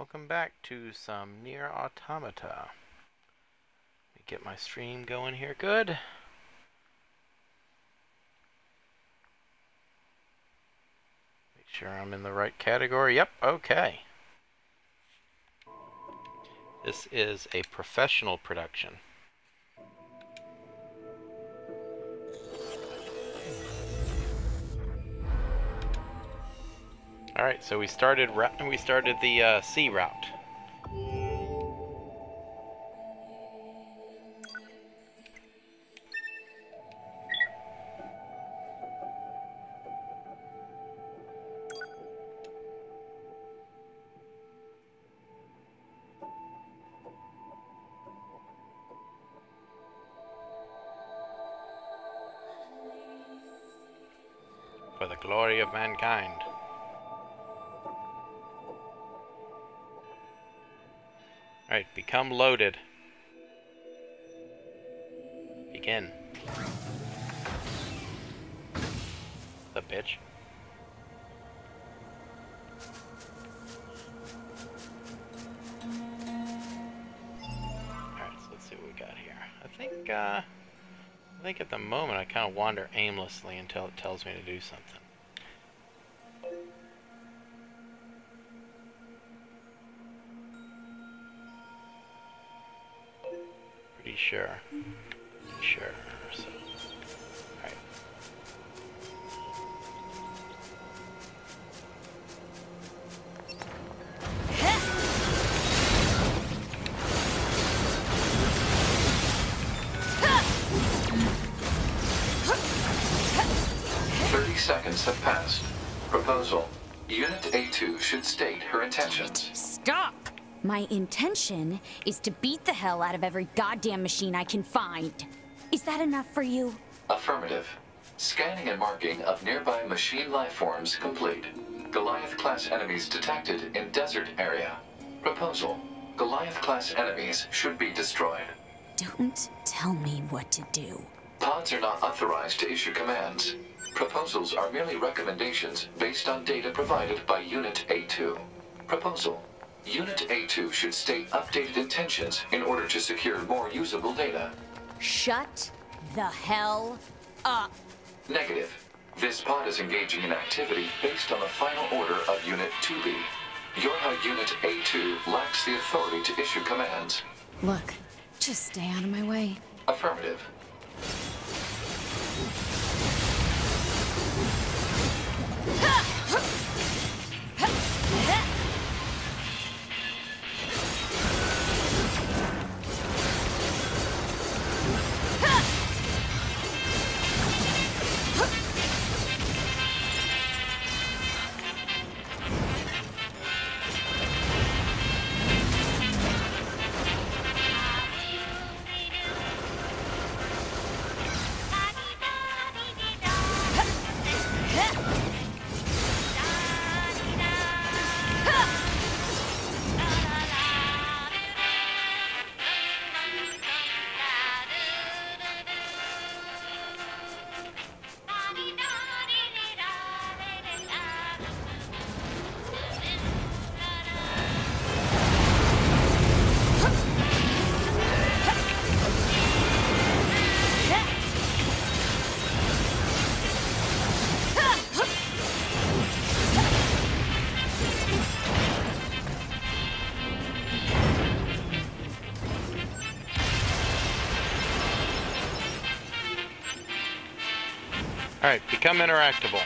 Welcome back to some NieR Automata. Let me get my stream going here good. Make sure I'm in the right category. Yep, okay. This is a professional production. All right, so we started we started the uh, C route. For the glory of mankind. Become loaded. Begin. The bitch. Alright, so let's see what we got here. I think, uh, I think at the moment I kind of wander aimlessly until it tells me to do something. Sure. Sure. So. Thirty seconds have passed. Proposal. Unit A2 should state her intentions. My intention is to beat the hell out of every goddamn machine I can find. Is that enough for you? Affirmative. Scanning and marking of nearby machine lifeforms complete. Goliath-class enemies detected in desert area. Proposal. Goliath-class enemies should be destroyed. Don't tell me what to do. Pods are not authorized to issue commands. Proposals are merely recommendations based on data provided by Unit A2. Proposal. Unit A2 should state updated intentions in order to secure more usable data. Shut the hell up. Negative. This pod is engaging in activity based on the final order of Unit 2B. Yorha Unit A2 lacks the authority to issue commands. Look, just stay out of my way. Affirmative. Alright, become interactable.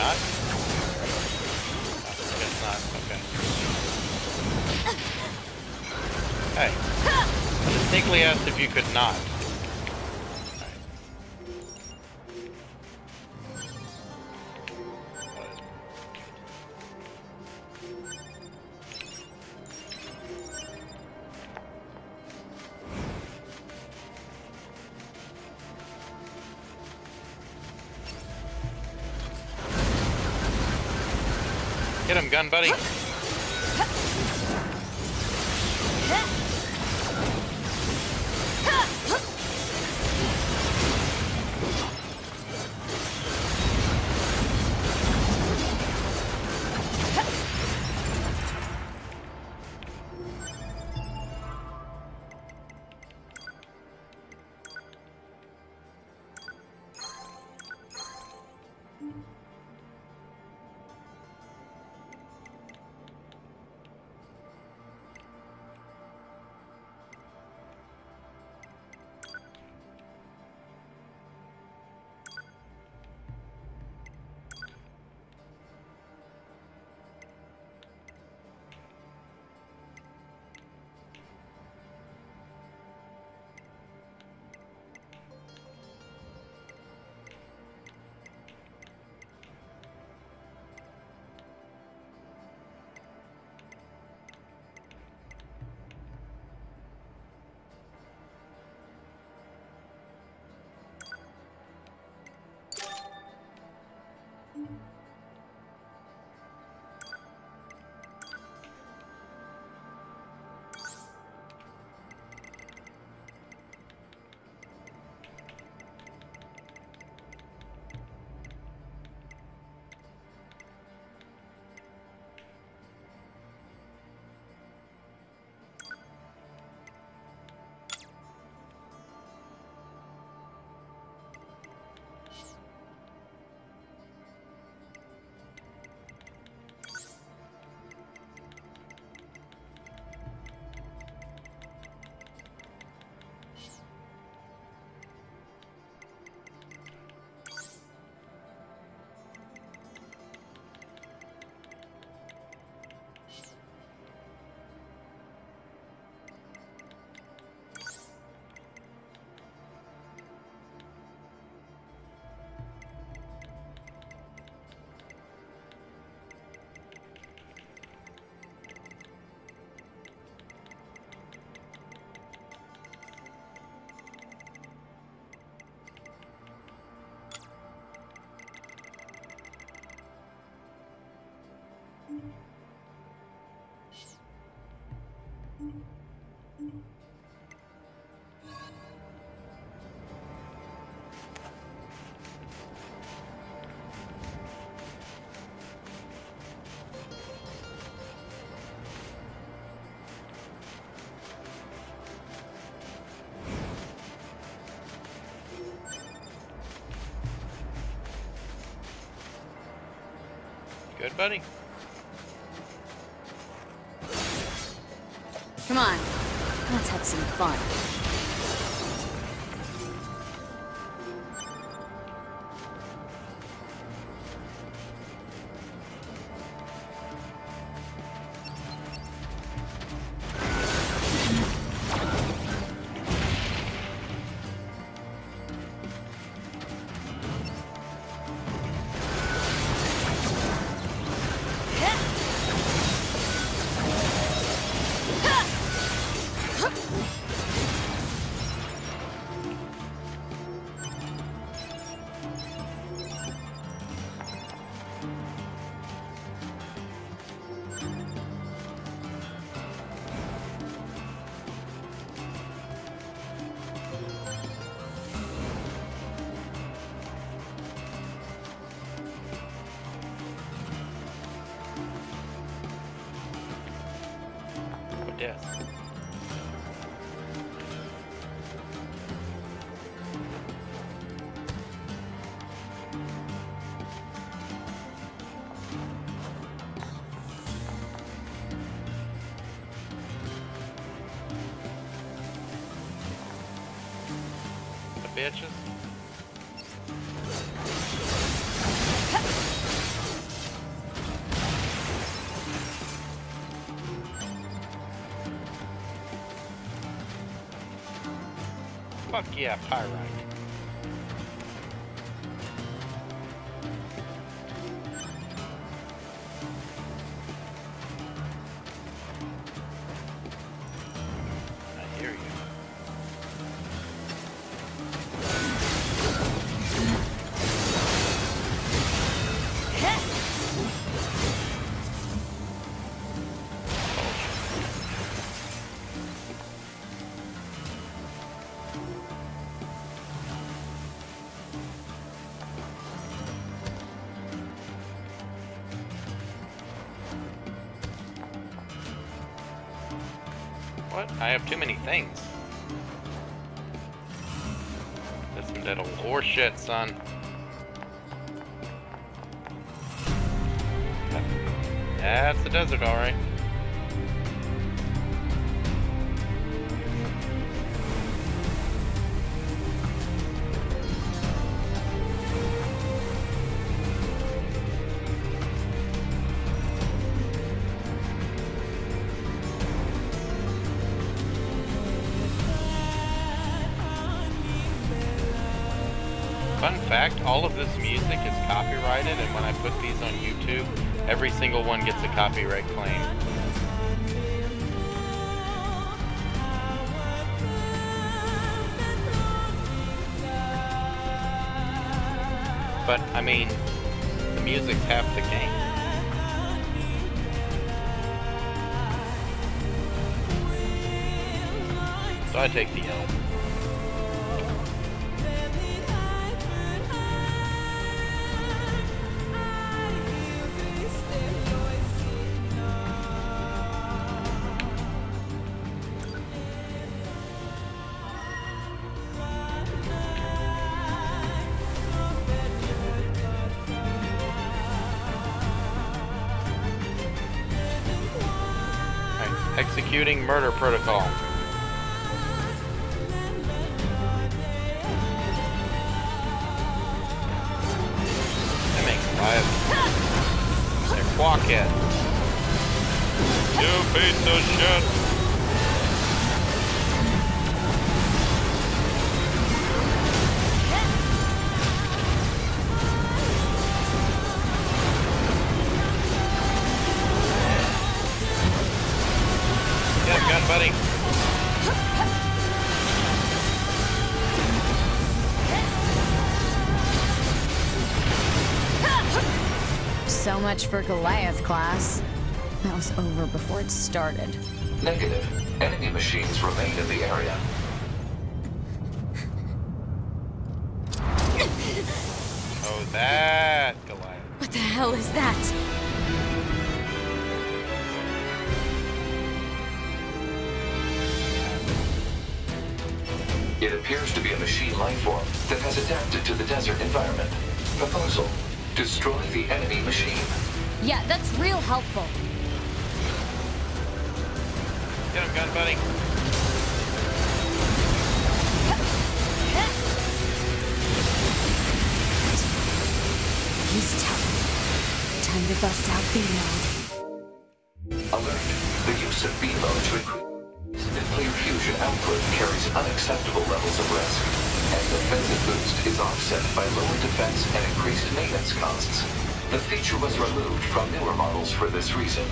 Not? Oh, guess not. Okay. Hey. I distinctly asked if you could not. Gun buddy. Good, buddy. Come on, let's have some fun. Bitches. Fuck yeah, pyrite. Son. That's the desert, alright. Murder protocol. Much for Goliath class. That was over before it started. Negative. Enemy machines remain in the area. Yeah, that's real helpful. Get him, gun buddy. He's tough. Time to bust out B mode. Alert. The use of B-mode to increase nuclear fusion output carries unacceptable levels of risk. And defensive boost is offset by lower defense and increased maintenance costs. The feature was removed from newer models for this reason.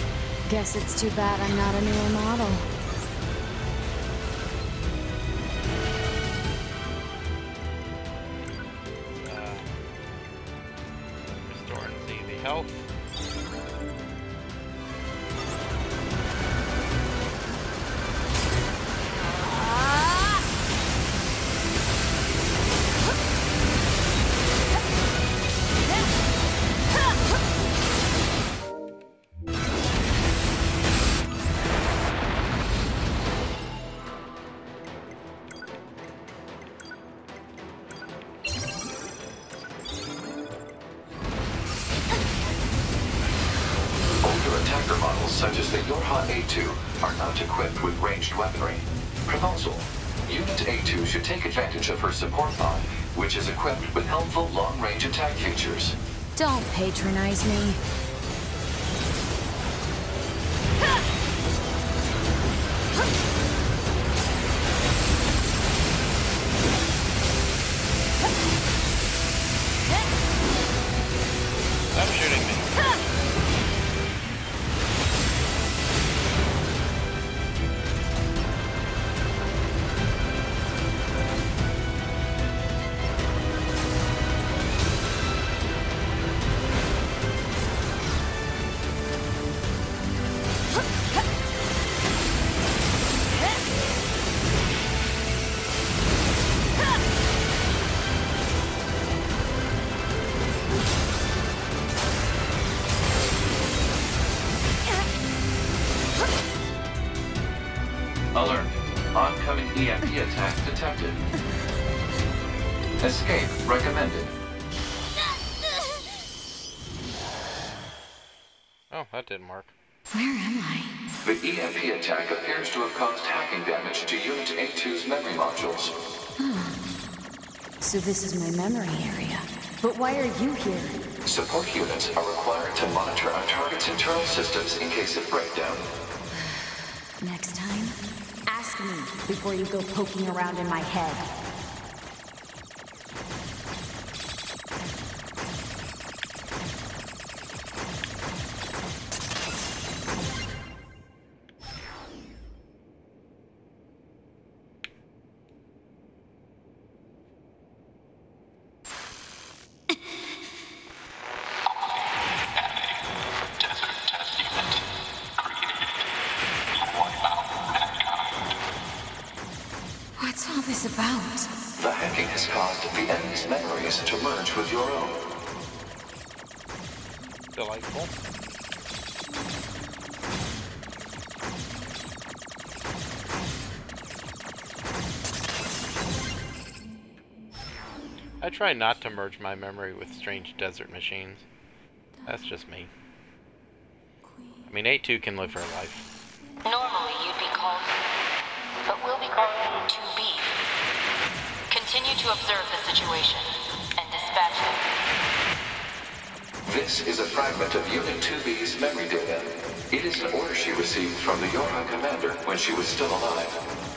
Guess it's too bad I'm not a newer model. Me. Detected. Escape recommended. Oh, that didn't work. Where am I? The EMP attack appears to have caused hacking damage to Unit A2's memory modules. Hmm. So this is my memory area. But why are you here? Support units are required to monitor our target's internal systems in case of breakdown. Next time, ask me before you go poking around in my head. To merge my memory with strange desert machines. That's just me. I mean, A2 can live her life. Normally you'd be called, but we'll be calling you 2B. Continue to observe the situation and dispatch them. This is a fragment of Unit 2B's memory data. It is an order she received from the Yorha commander when she was still alive.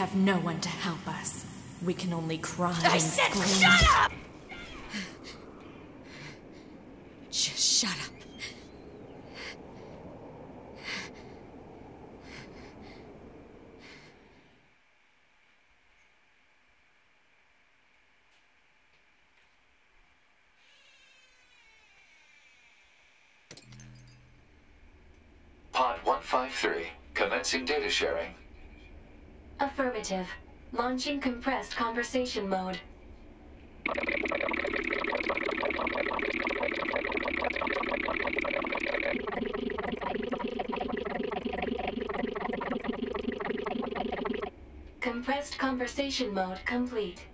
Have no one to help us. We can only cry I and scream. up! Just shut up. Pod 153, commencing data sharing. Launching compressed conversation mode. Compressed conversation mode complete.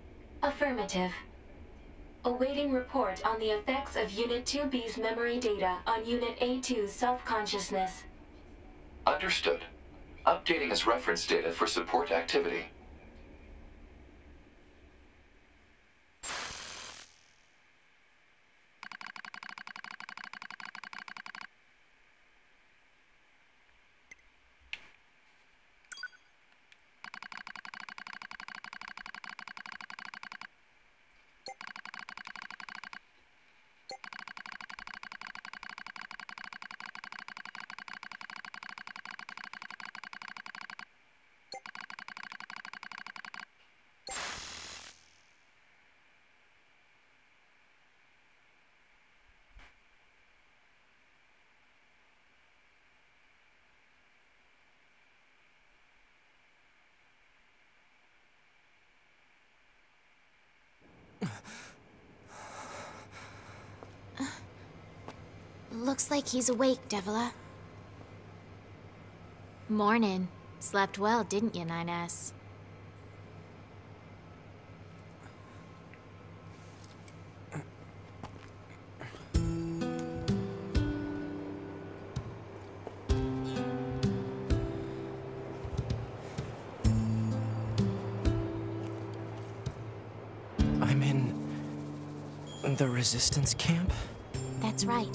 Affirmative. Awaiting report on the effects of Unit 2B's memory data on Unit A2's self-consciousness. Understood. Updating as reference data for support activity. Looks like he's awake, Devola. Morning. Slept well, didn't you, 9S? I'm in the resistance camp? That's right.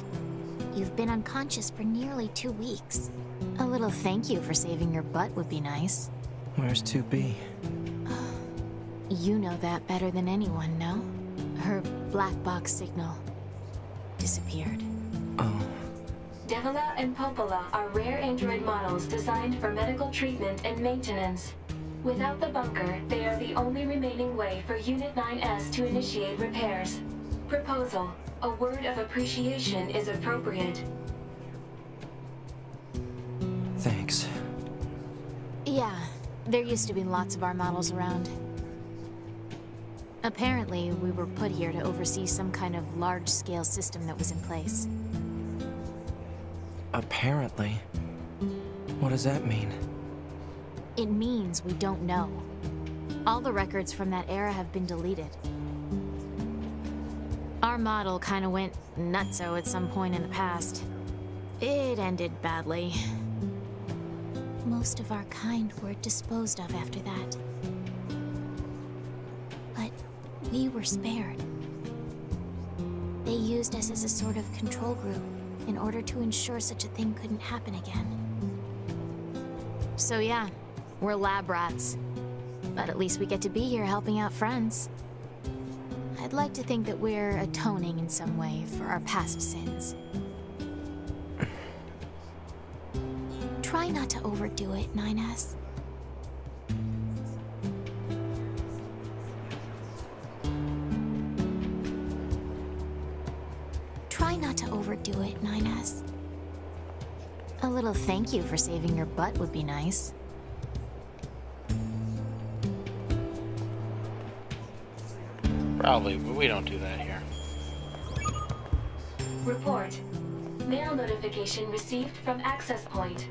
You've been unconscious for nearly two weeks. A little thank you for saving your butt would be nice. Where's 2B? You know that better than anyone, no? Her black box signal disappeared. Oh, Devola and Popola are rare android models designed for medical treatment and maintenance. Without the bunker, they are the only remaining way for Unit 9S to initiate repairs. Proposal. A word of appreciation is appropriate. thanks. Yeah, there used to be lots of our models around. Apparently, we were put here to oversee some kind of large-scale system that was in place. Apparently. What does that mean? It means we don't know. All the records from that era have been deleted. Our model kinda went nutso at some point in the past. It ended badly. Most of our kind were disposed of after that. But we were spared. They used us as a sort of control group in order to ensure such a thing couldn't happen again. So yeah, we're lab rats. But at least we get to be here helping out friends. I'd like to think that we're atoning in some way for our past sins. Try not to overdo it, 9S. Try not to overdo it, 9S. A little thank you for saving your butt would be nice. Probably, but we don't do that here. Report. Mail notification received from access point.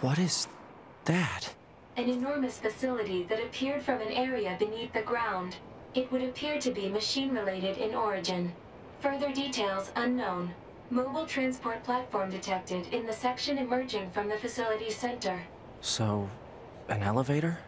What is that? An enormous facility that appeared from an area beneath the ground. It would appear to be machine-related in origin. Further details unknown. Mobile transport platform detected in the section emerging from the facility's center. So, an elevator?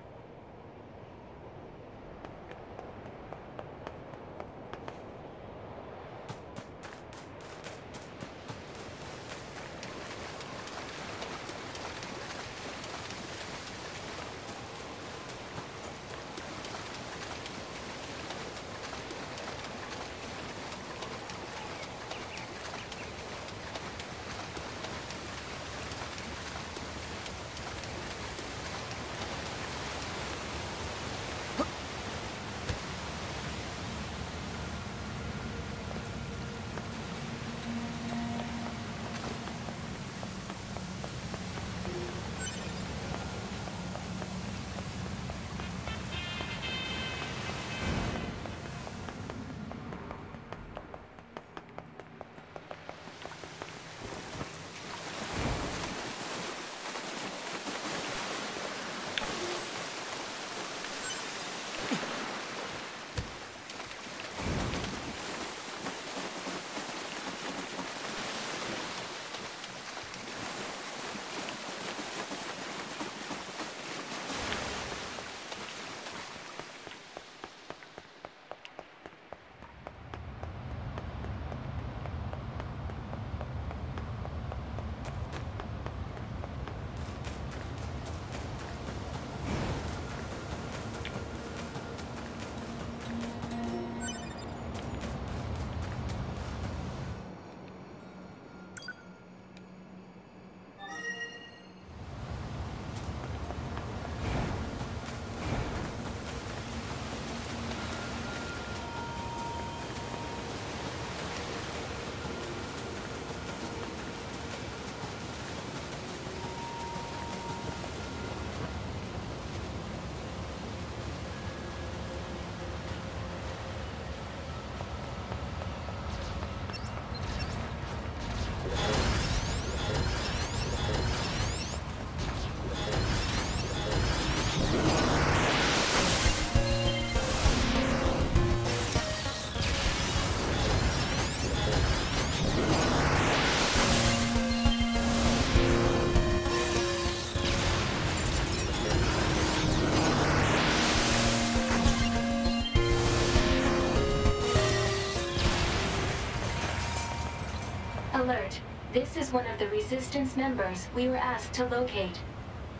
Alert. This is one of the Resistance members we were asked to locate.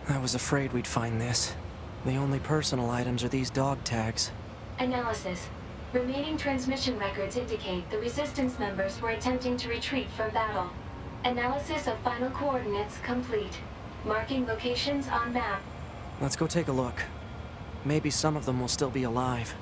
I was afraid we'd find this. The only personal items are these dog tags. Analysis. Remaining transmission records indicate the Resistance members were attempting to retreat from battle. Analysis of final coordinates complete. Marking locations on map. Let's go take a look. Maybe some of them will still be alive.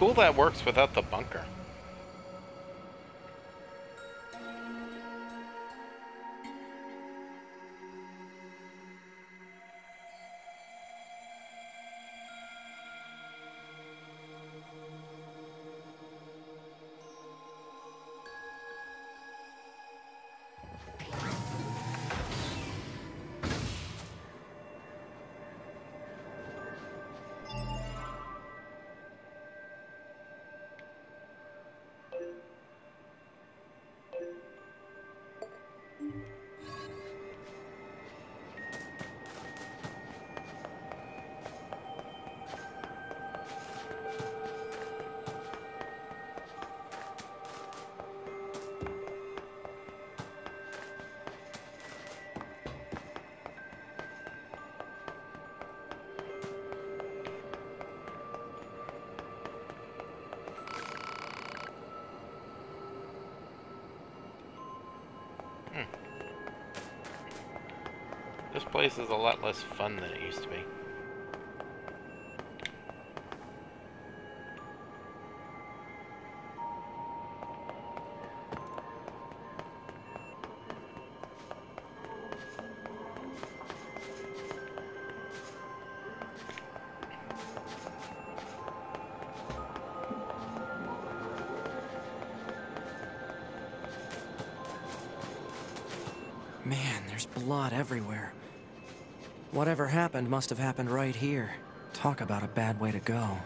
Cool that works without the bunker. Hmm. This place is a lot less fun than it used to be. Must have happened right here. Talk about a bad way to go.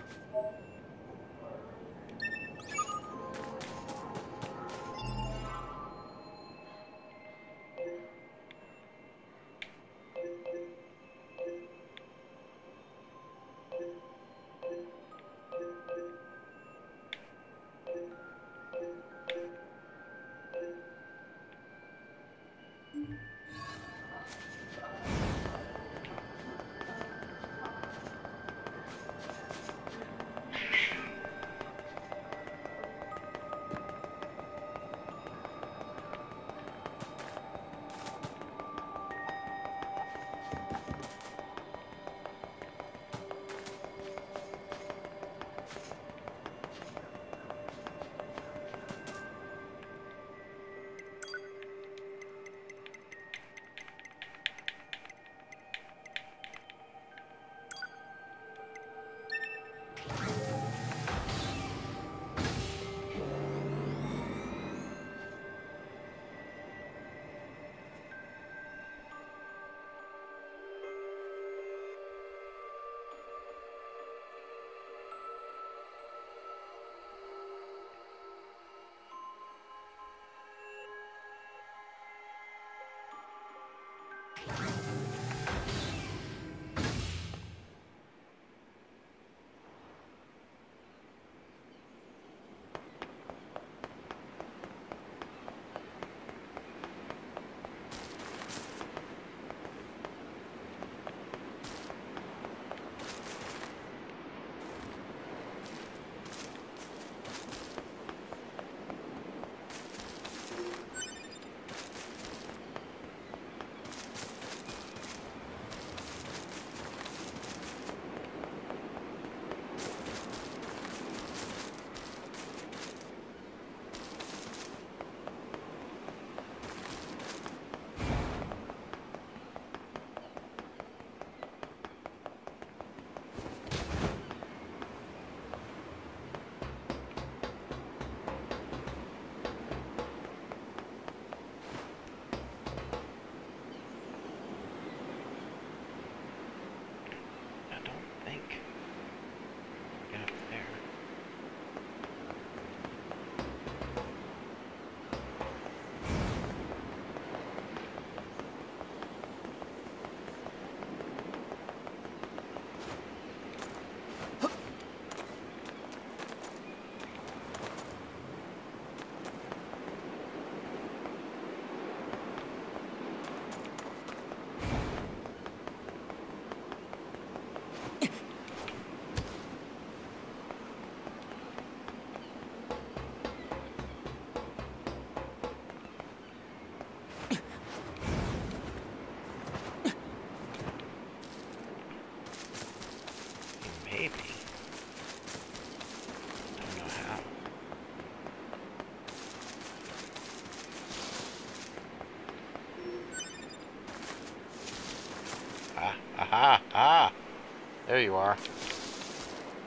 There you are.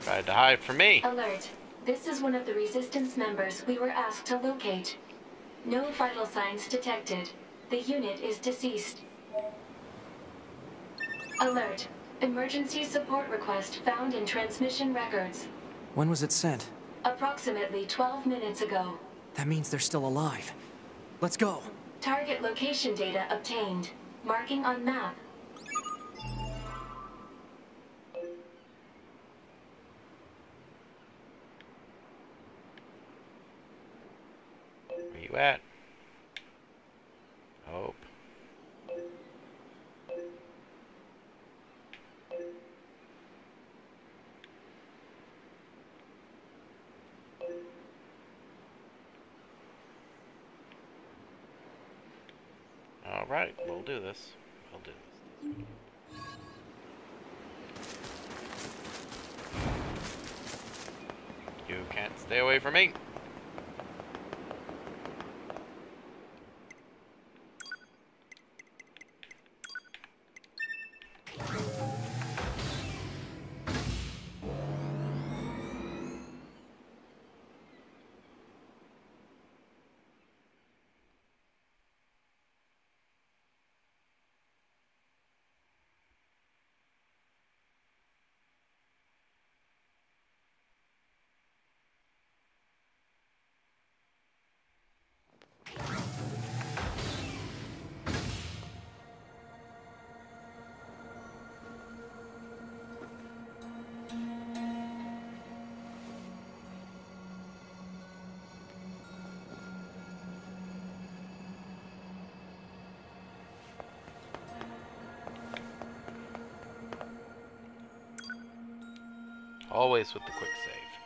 Tried to hide from me. Alert. This is one of the Resistance members we were asked to locate. No vital signs detected. The unit is deceased. Alert. Emergency support request found in transmission records. When was it sent? Approximately 12 minutes ago. That means they're still alive. Let's go. Target location data obtained. Marking on map. Where you at? Hope. Alright, we'll do this. We'll do this. You can't stay away from me. Always with the quick save.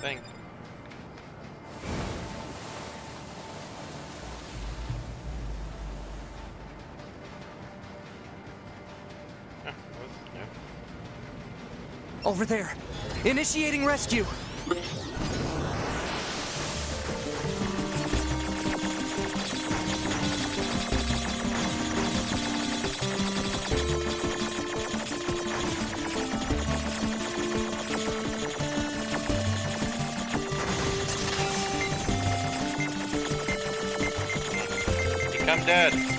Thing. Over there. Initiating rescue. Dead.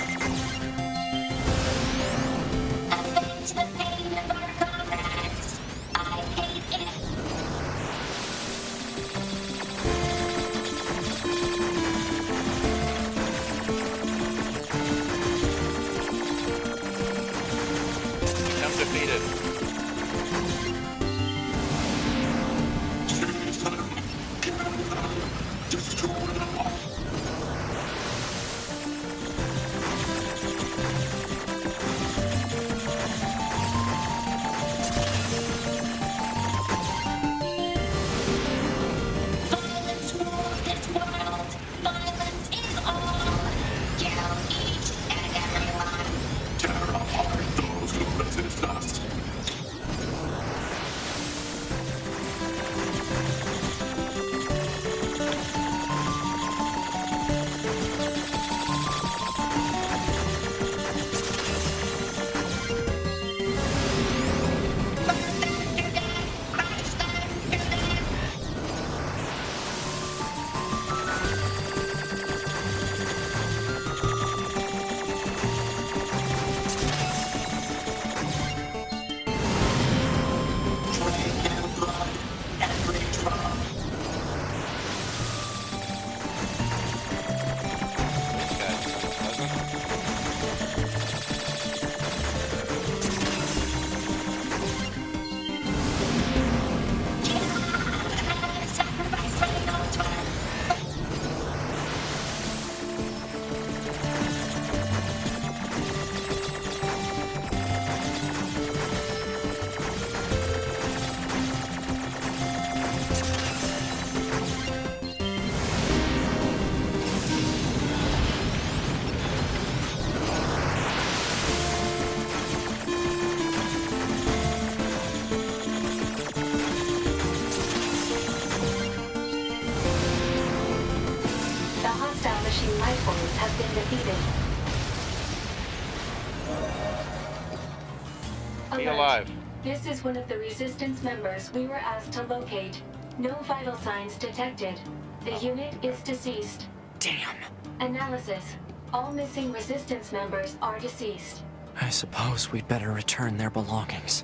Hostile machine life forms have been defeated. Be Alert. alive. This is one of the Resistance members we were asked to locate. No vital signs detected. The unit is deceased. Damn. Analysis. All missing Resistance members are deceased. I suppose we'd better return their belongings.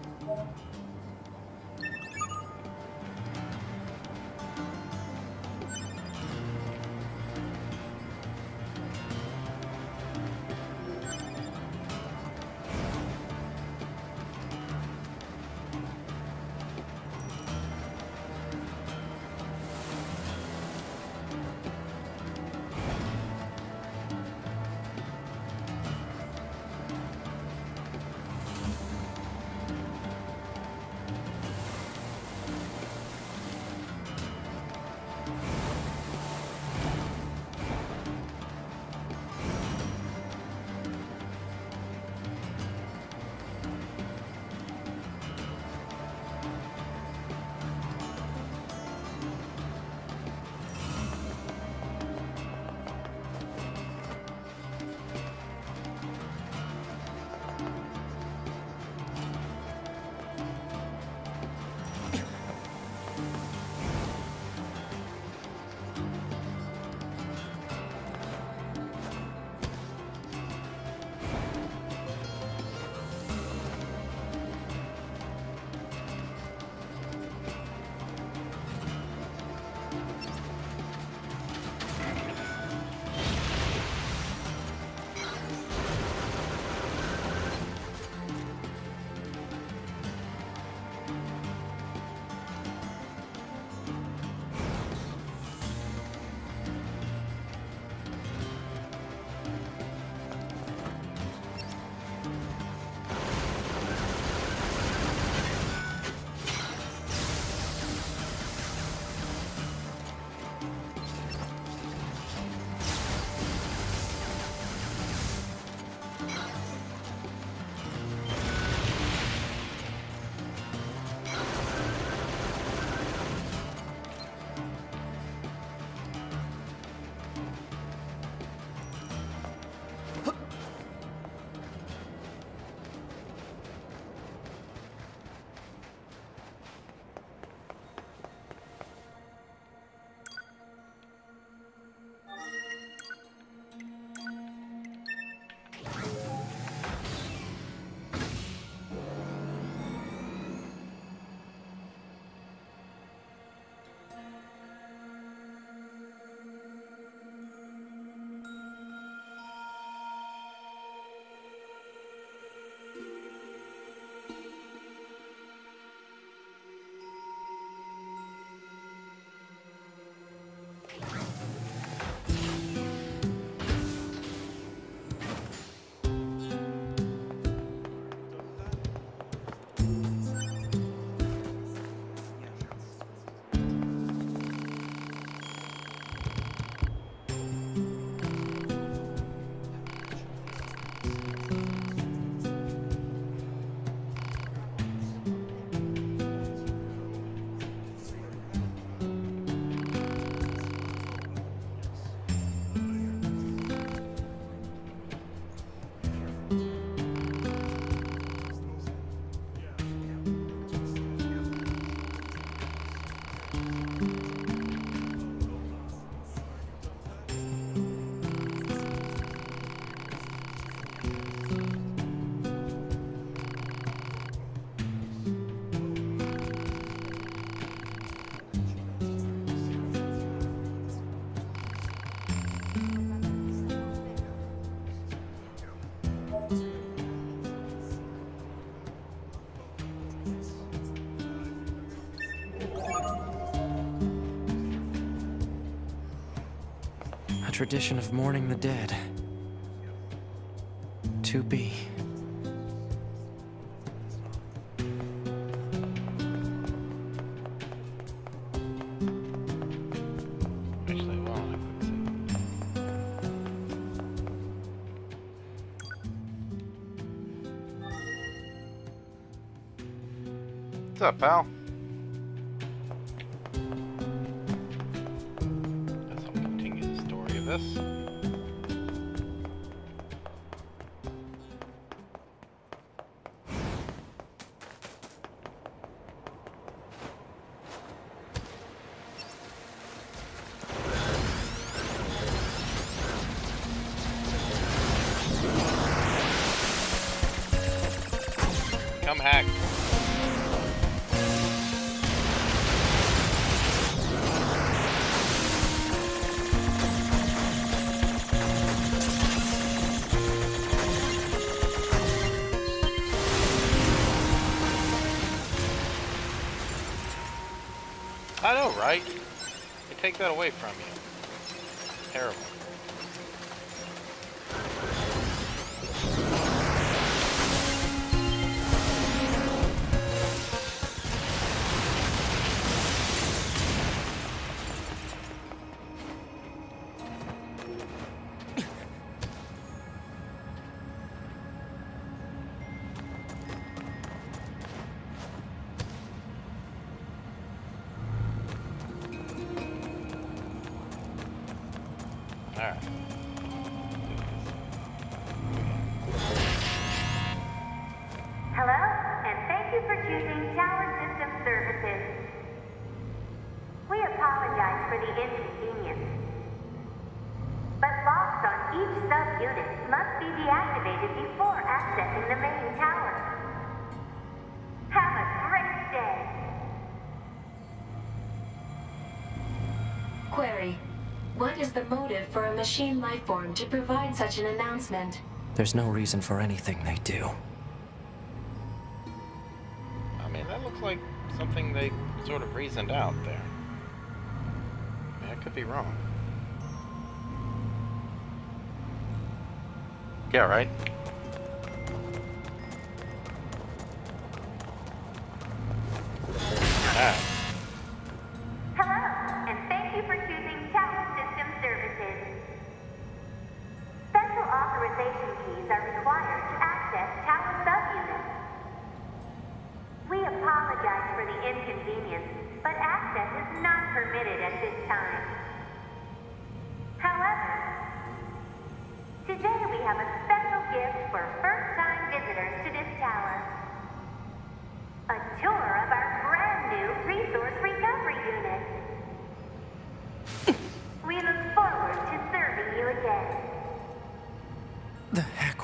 Tradition of mourning the dead. To be. What's up, pal? Take that away machine lifeform to provide such an announcement? There's no reason for anything they do. I mean, that looks like something they sort of reasoned out there. I mean, I could be wrong. Yeah, right?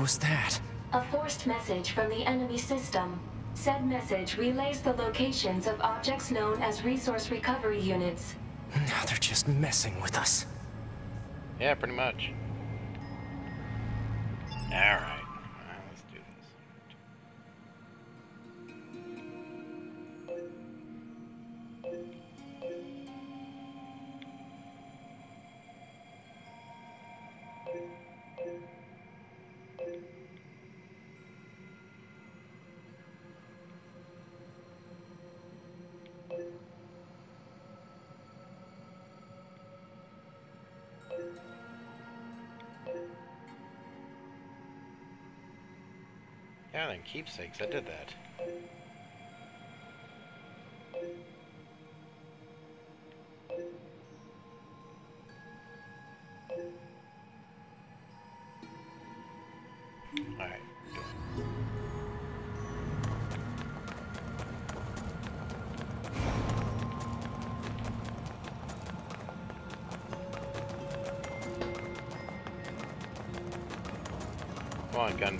Was that? A forced message from the enemy system. Said message relays the locations of objects known as resource recovery units. Now they're just messing with us. yeah, pretty much. Alright. Alright, Then keepsakes, I did that.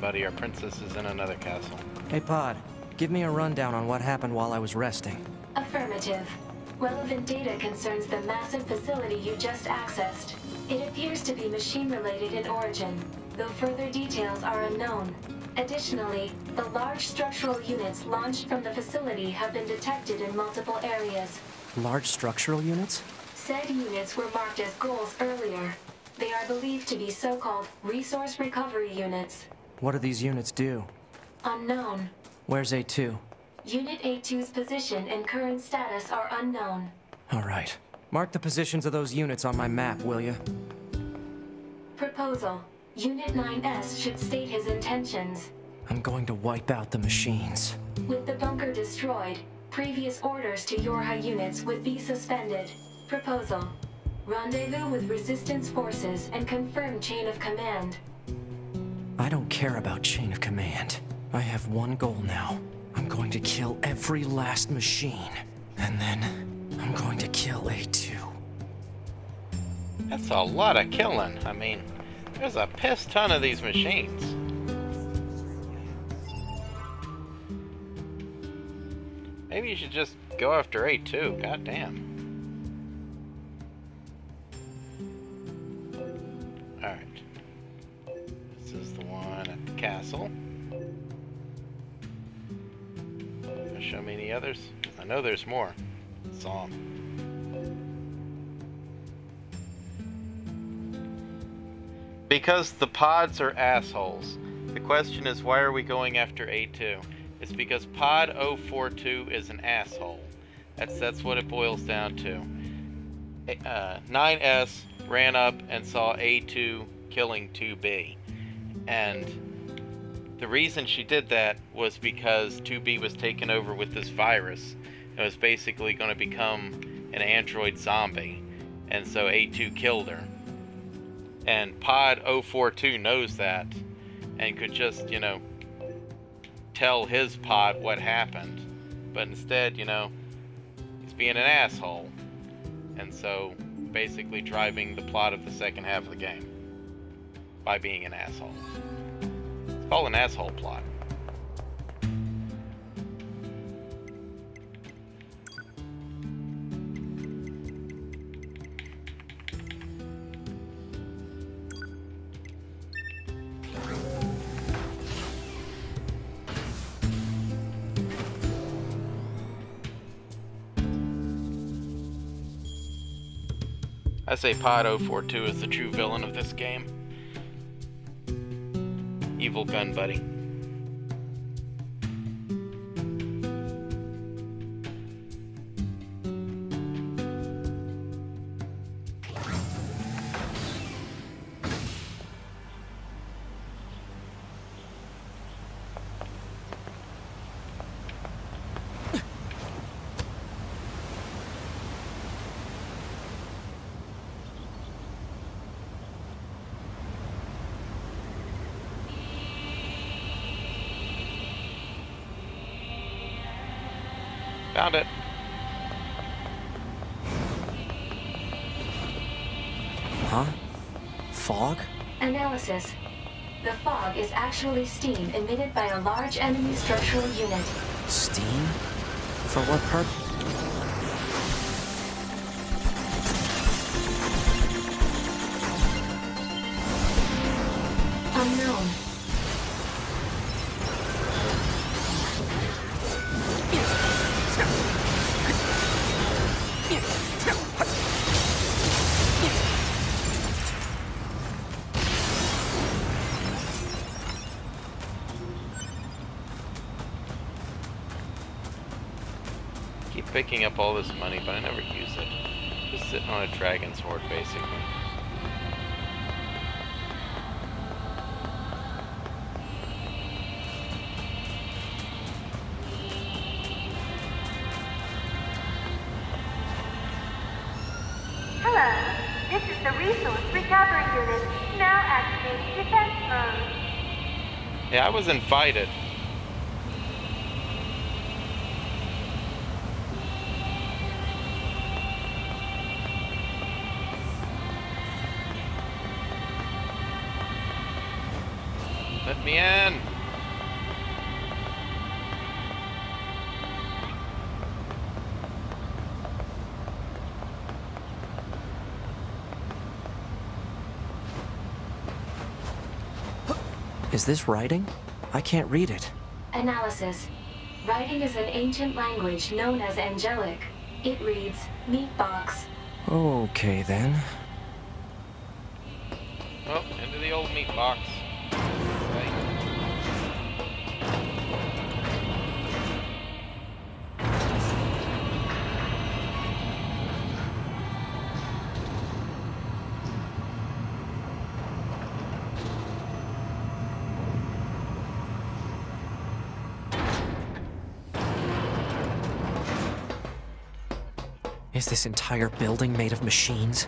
Buddy, our princess is in another castle. Hey, Pod, give me a rundown on what happened while I was resting. Affirmative. Relevant data concerns the massive facility you just accessed. It appears to be machine-related in origin, though further details are unknown. Additionally, the large structural units launched from the facility have been detected in multiple areas. Large structural units? Said units were marked as goals earlier. They are believed to be so-called resource recovery units. What do these units do? Unknown. Where's A2? Unit A2's position and current status are unknown. All right. Mark the positions of those units on my map, will you? Proposal. Unit 9S should state his intentions. I'm going to wipe out the machines. With the bunker destroyed, previous orders to Yorha units would be suspended. Proposal. Rendezvous with resistance forces and confirm chain of command. I don't care about chain of command. I have one goal now. I'm going to kill every last machine. And then I'm going to kill A2. That's a lot of killing. I mean, there's a piss ton of these machines. Maybe you should just go after A2. God castle. Show me any others? I know there's more. Saw 'em. Because the pods are assholes. The question is, why are we going after A2? It's because Pod 042 is an asshole. That's that's what it boils down to. Uh, 9S ran up and saw A2 killing 2B. And the reason she did that was because 2B was taken over with this virus. It was basically going to become an android zombie. And so A2 killed her. And Pod 042 knows that and could just, you know, tell his pod what happened. But instead, you know, he's being an asshole. And so basically driving the plot of the second half of the game by being an asshole. It's called an asshole plot. I say Pod 042 is the true villain of this game. Evil gun buddy. Steam emitted by a large enemy structural unit. Steam? For what purpose? Up all this money, but I never use it. Just sitting on a dragon's hoard, basically. Hello, this is the Resource Recovery Unit, now activating defense mode. Yeah, I was invited. Is this writing? I can't read it. Analysis. Writing is an ancient language known as angelic. It reads, meat box. Okay then. Well, into the old meat box. This entire building made of machines?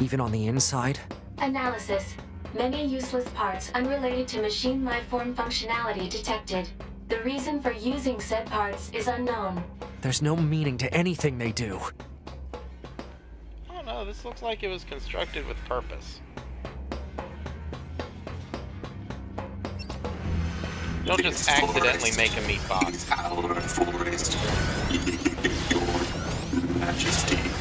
Even on the inside? Analysis. Many useless parts unrelated to machine lifeform functionality detected. The reason for using said parts is unknown. There's no meaning to anything they do. I don't know, this looks like it was constructed with purpose. Don't just accidentally make a meat box. Majesty.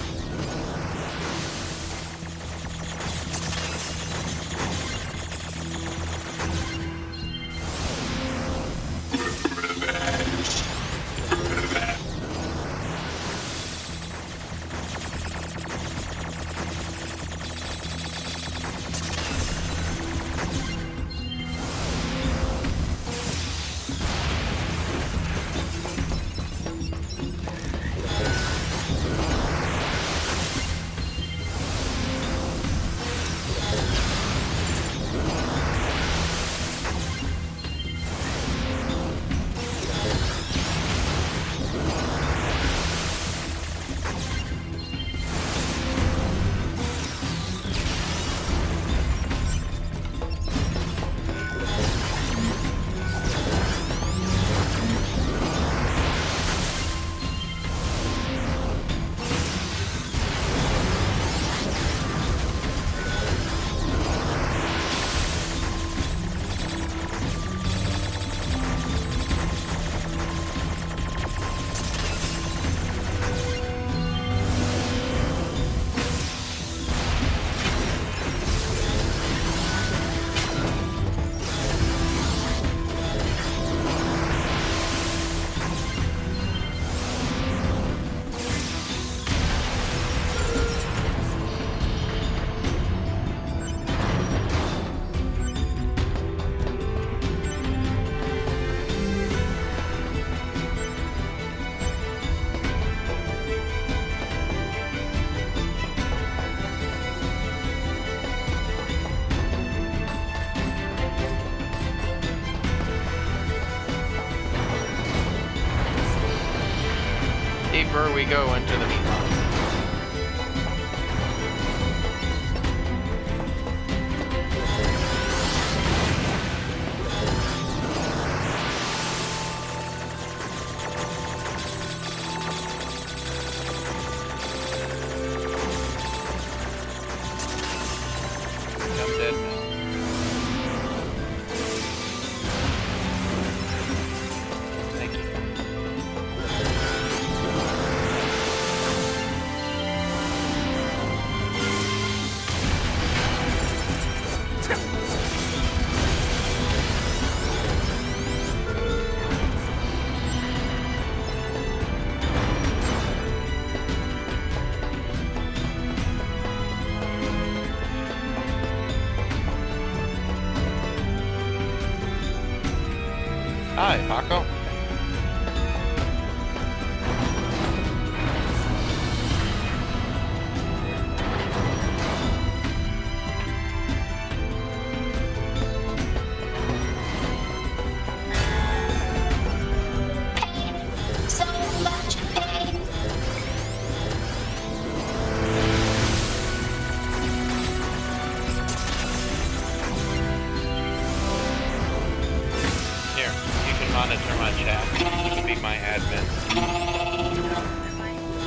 Chat. Be my admin.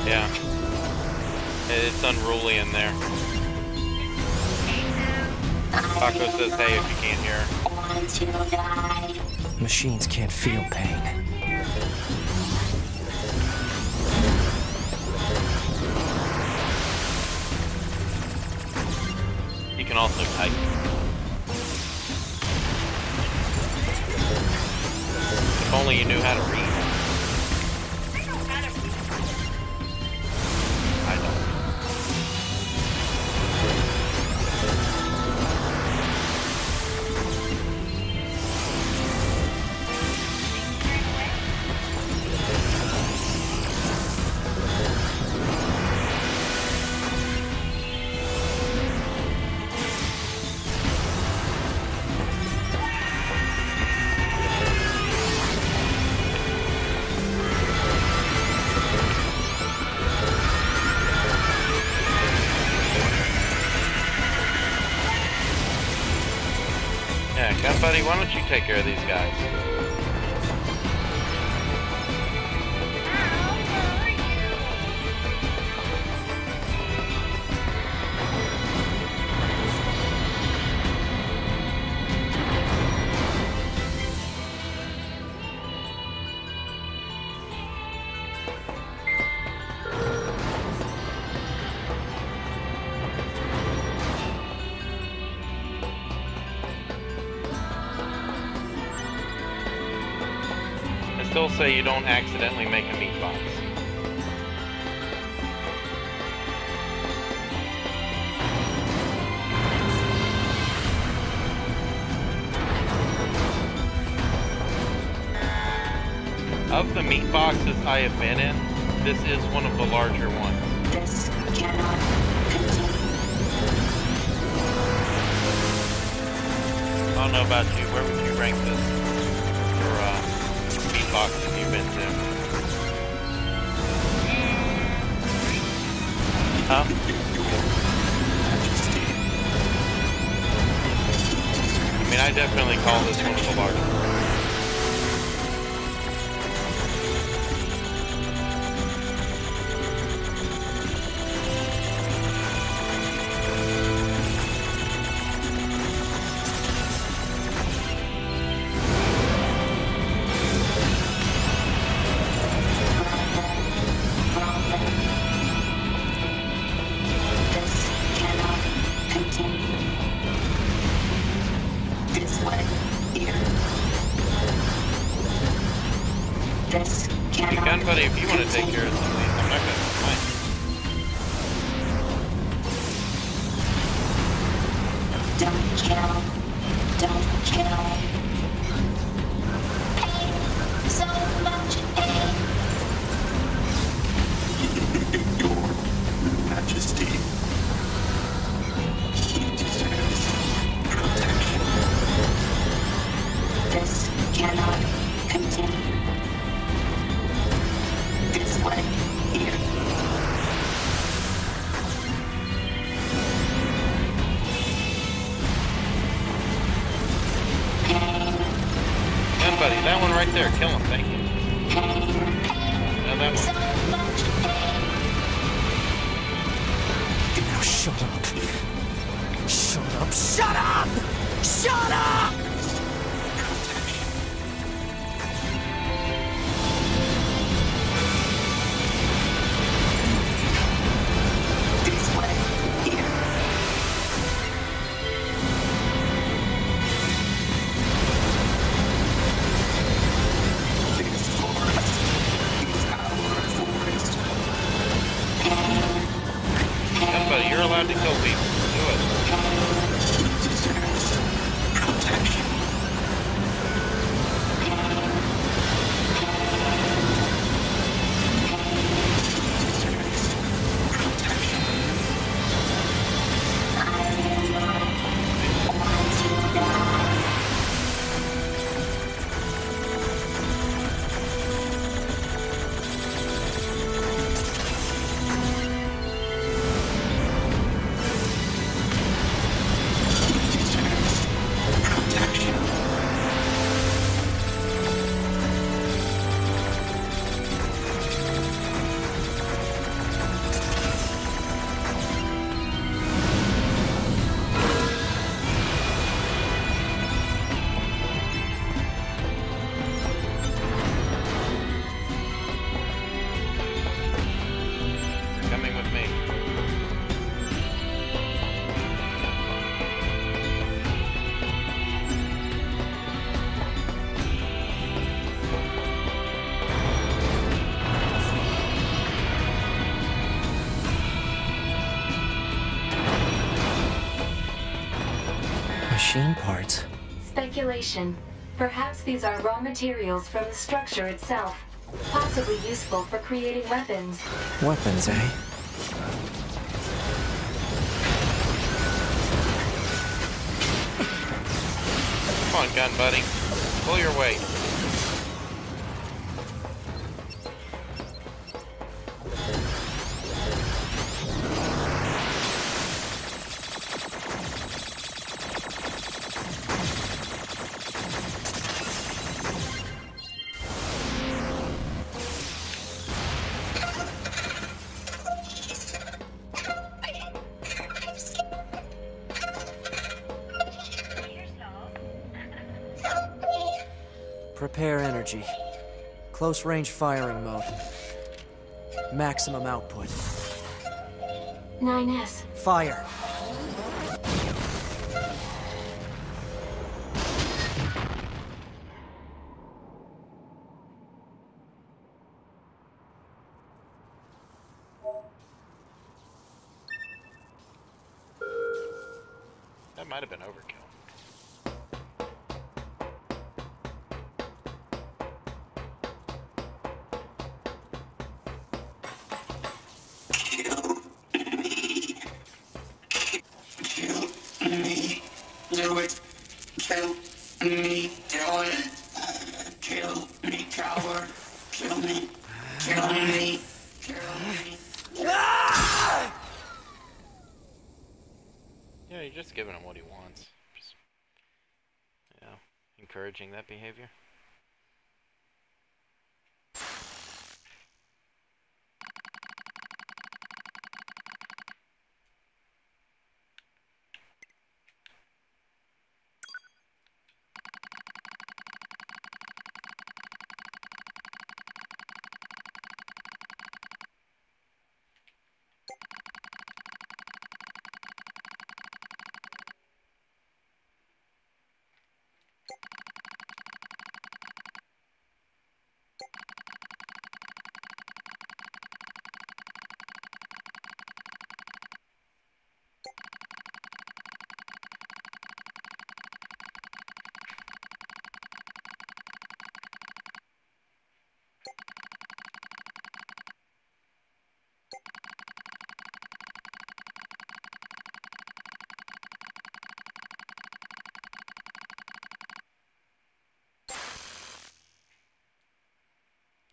Yeah. It's unruly in there. Paco says hey if you can't hear. Want to die. Machines can't feel pain. You can also type. Only you knew how to read. take care of these guys. don't act That one right there, kill him, thank you. Now that one. Now shut up. Shut up. Shut up! Shut up! Perhaps these are raw materials from the structure itself, possibly useful for creating weapons. Weapons, eh? Come on, gun buddy. Pull your weight. Close range firing mode. Maximum output. 9S. Fire. You're just giving him what he wants. Just, encouraging that behavior.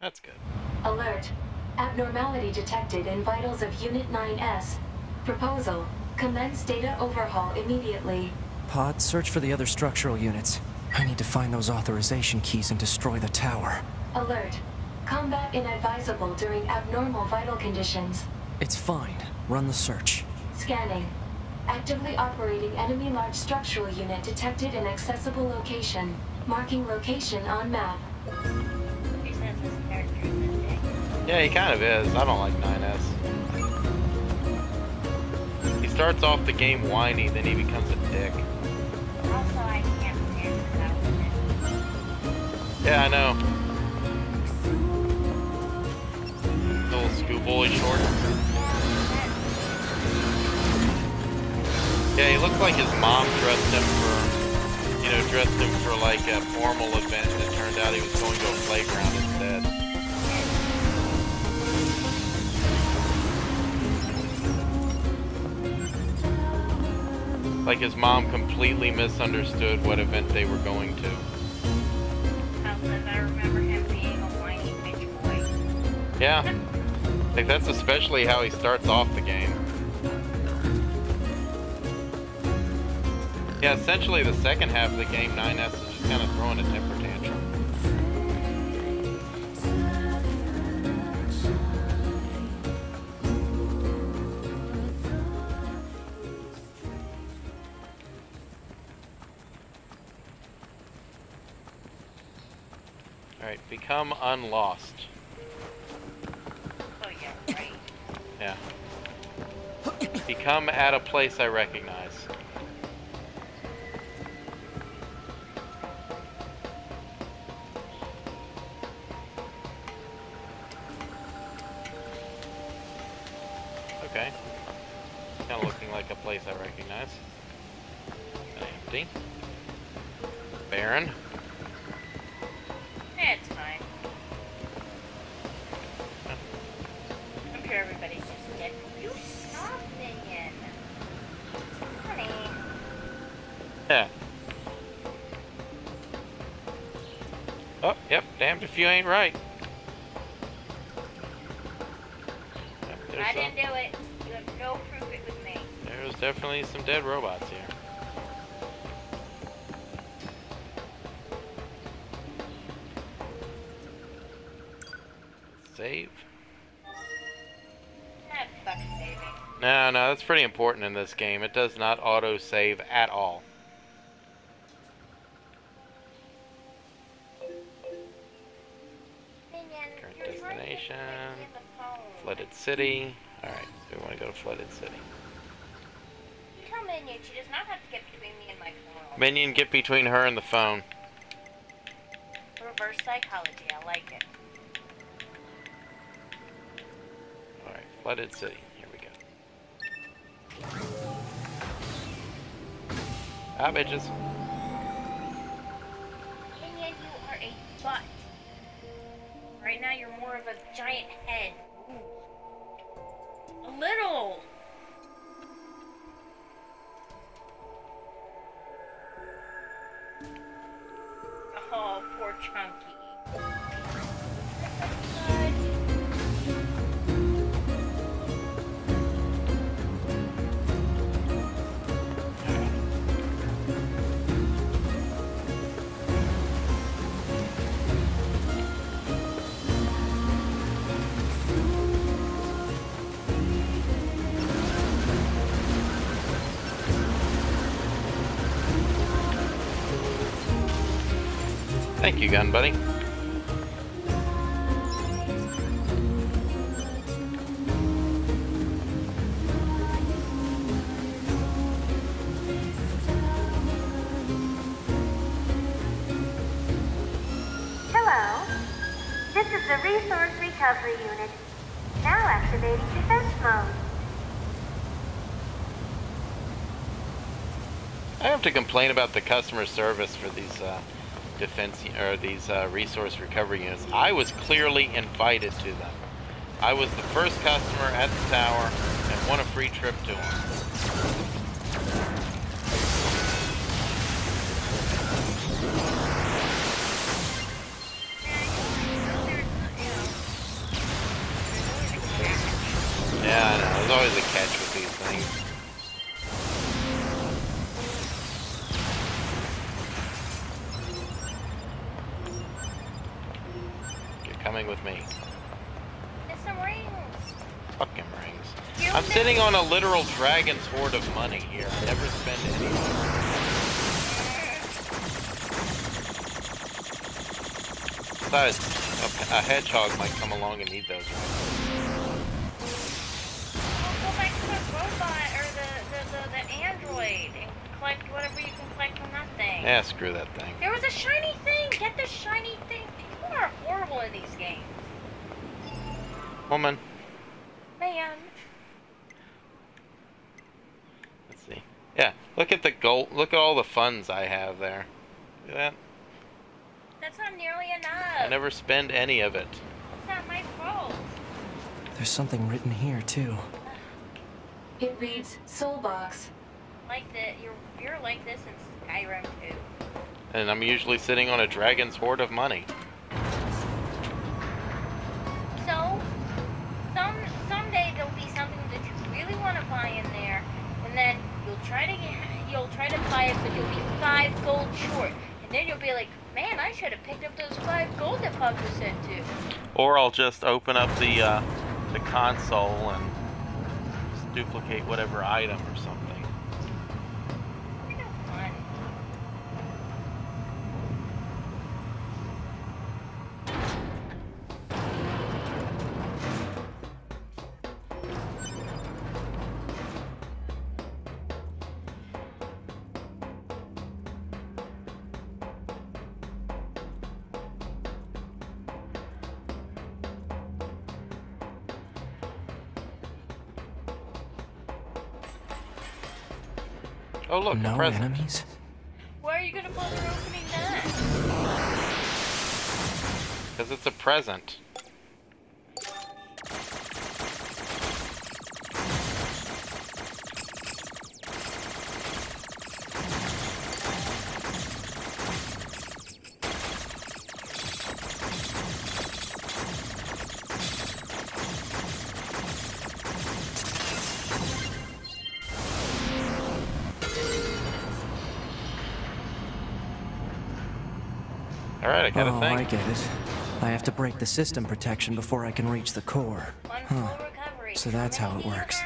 That's good. Alert. Abnormality detected in vitals of Unit 9S. Proposal. Commence data overhaul immediately. Pod, search for the other structural units. I need to find those authorization keys and destroy the tower. Alert. Combat inadvisable during abnormal vital conditions. It's fine. Run the search. Scanning. Actively operating enemy large structural unit detected in accessible location. Marking location on map. Yeah, he kind of is. I don't like 9S. He starts off the game whiny, then he becomes a dick. Also, I can't stand without Yeah, I know. Little schoolboy short. Yeah, he looks like his mom dressed him for, you know, dressed him for like a formal event, and it turned out he was going to a playground Like his mom completely misunderstood what event they were going to. I remember him being a whiny bitch boy. Yeah. Like that's especially how he starts off the game. Yeah, essentially the second half of the game, 9S is just kind of throwing a temper unlost. Oh yeah, right. Yeah. Become at a place I recognize. If you ain't right. Yep, I there's, didn't some, do it. You have no proof it was me. there's definitely some dead robots here. Save. No, no, that's pretty important in this game. It does not auto save at all. City. Alright, we want to go to Flooded City. Tell Minion she does not have to get between me and my phone. Minion, get between her and the phone. Reverse psychology, I like it. Alright, Flooded City. Here we go. Ah, bitches. Minion, you are a butt. Right now you're more of a giant head. A little. Oh, poor Chunky. Thank you, gun buddy. Hello. This is the Resource Recovery Unit. Now activating defense mode. I have to complain about the customer service for these uh, defense or these uh, resource recovery units. I was clearly invited to them. I was the first customer at the tower and won a free trip to them. Yeah, I know. There's always a catch literal dragon's hoard of money here. I never spend any. Besides, a, a hedgehog might come along and need those rings. Go back to the robot or the, the, the, the android and collect whatever you can collect from that thing. Yeah, screw that thing. There was a shiny thing! Get the shiny thing! People are horrible in these games. Woman, Man. let's see. Yeah, look at the gold. Look at all the funds I have there. See that? That's not nearly enough. I never spend any of it. It's not my fault. There's something written here, too. It reads Soulbox. Like that, you're you're like this in Skyrim too. And I'm usually sitting on a dragon's hoard of money. So, some someday there'll be something that you really want to buy in there, and then you'll try to get, you'll it, but you'll be five gold short, and then you'll be like, man, I should have picked up those five gold that Papa sent to. Or I'll just open up the uh, the console and duplicate whatever item or something. Oh no a present. enemies? Why are you gonna bother opening that? Because it's a present. Alright, oh, I got oh, a thing. I get it. I have to break the system protection before I can reach the core. Huh. So that's how it works.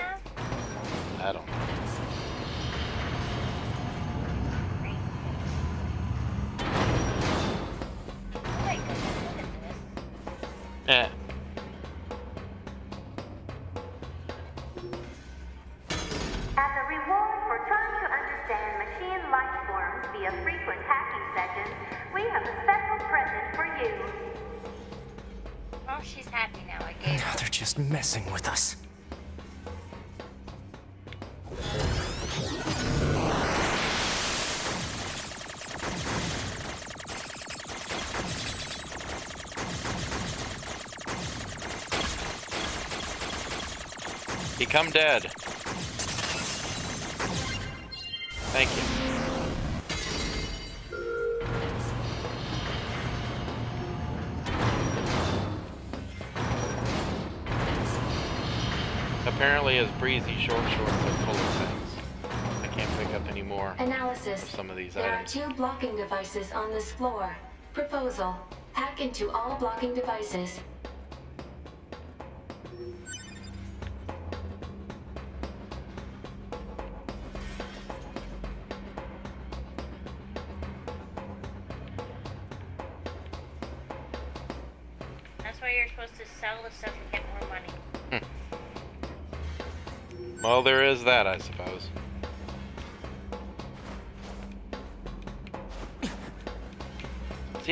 Breezy short shorts are full of things. I can't pick up any more Analysis. of some of these There are two blocking devices on this floor. Proposal. Hack into all blocking devices.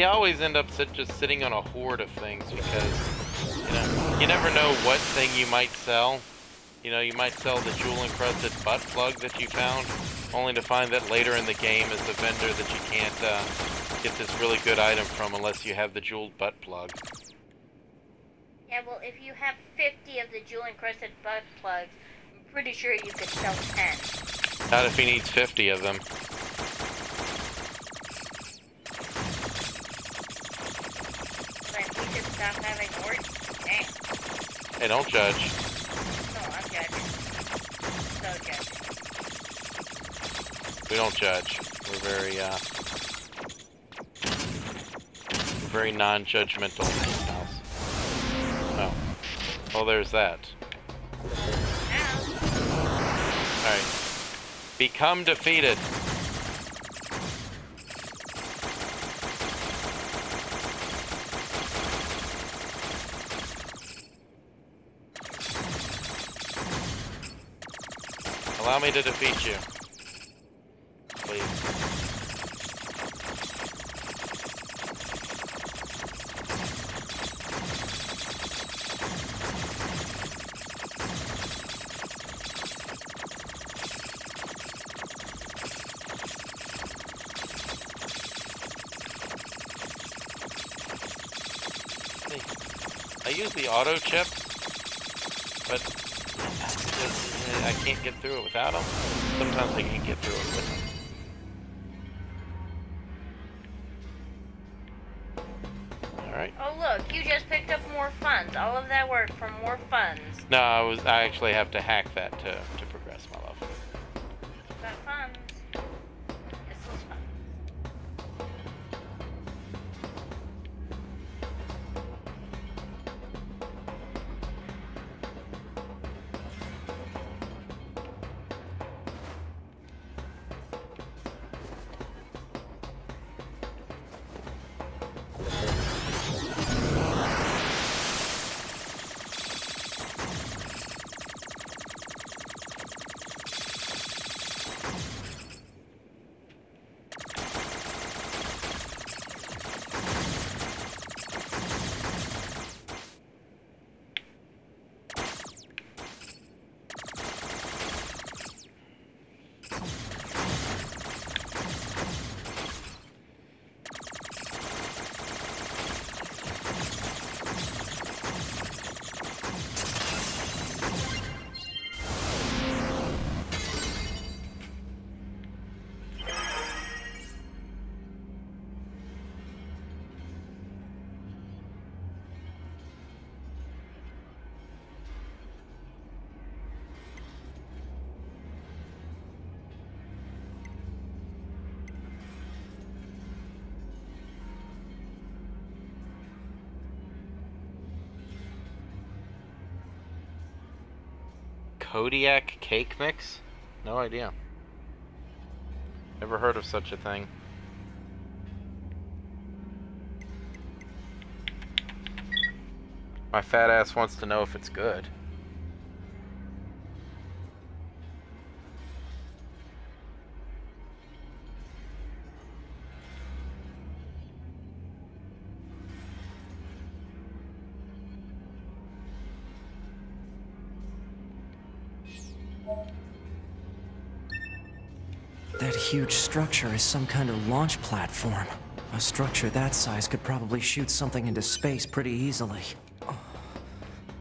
Always end up sit, just sitting on a hoard of things because, you know, you never know what thing you might sell. You know, you might sell the jewel-encrusted butt plug that you found, only to find that later in the game is the vendor that you can't uh, get this really good item from unless you have the jeweled butt plug. Yeah, well, if you have 50 of the jewel encrusted butt plugs, I'm pretty sure you could sell 10. Not if he needs 50 of them. Hey, don't judge. No, I'm judging. Judging. We don't judge. We're very, uh, very non-judgmental. Oh. Well, there's that. Alright. Become defeated. Allow me to defeat you. Please. I use the auto chip, can't get through it without them. Sometimes I can get through it with them. Alright. Oh, look, you just picked up more funds. All of that work for more funds. No, I was I actually have to hack that to, Kodiak cake mix? No idea. Never heard of such a thing. My fat ass wants to know if it's good. Huge structure is some kind of launch platform. A structure that size could probably shoot something into space pretty easily.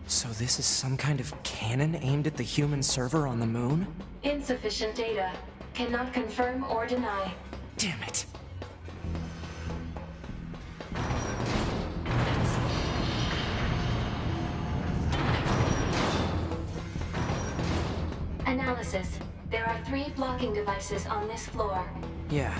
So this is some kind of cannon aimed at the human server on the moon? Insufficient data. Cannot confirm or deny. Damn it. Analysis. There are three blocking devices on this floor. Yeah.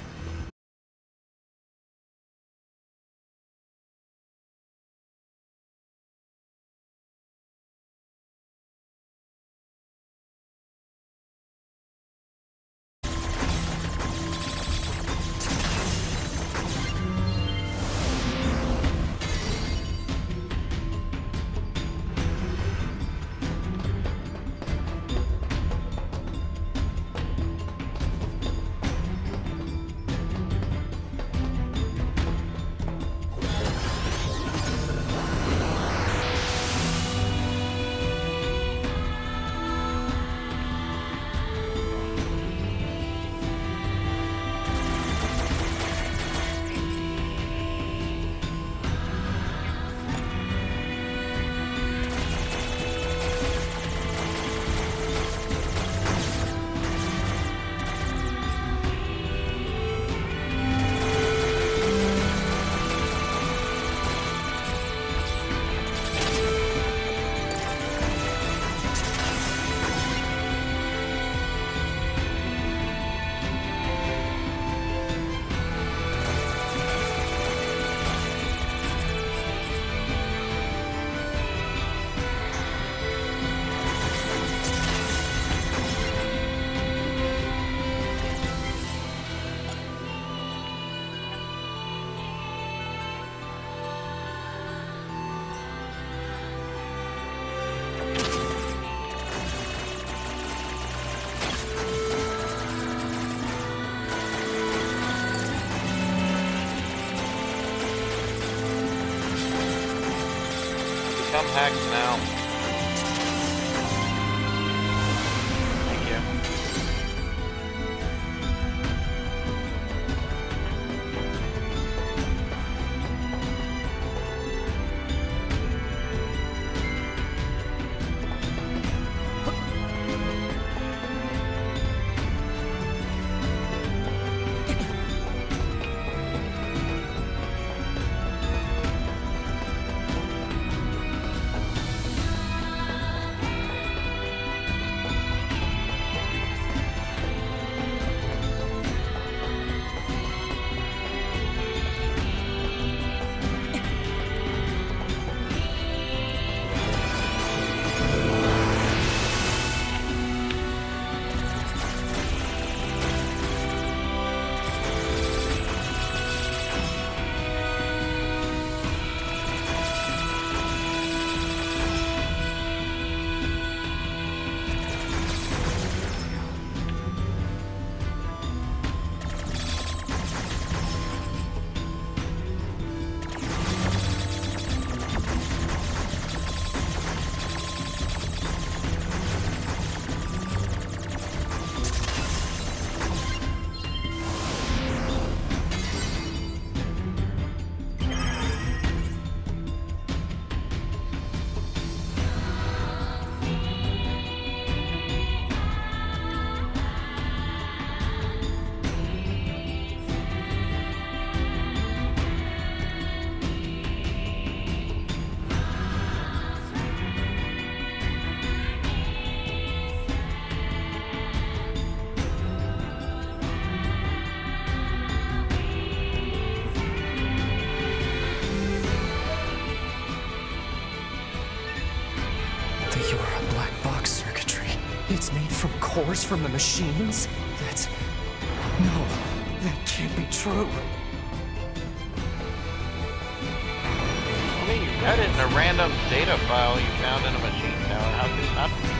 Hacked now. From from the machines? That's... No, that can't be true. I mean, you read it in a random data file you found in a machine tower. How could it not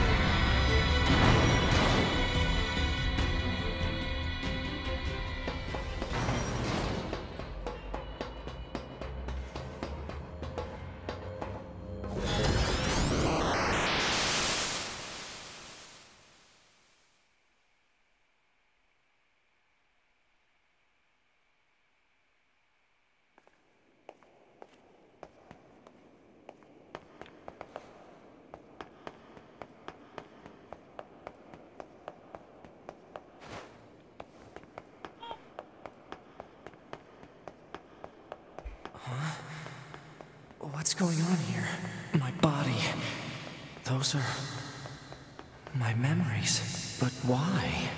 Those are... my memories. But why?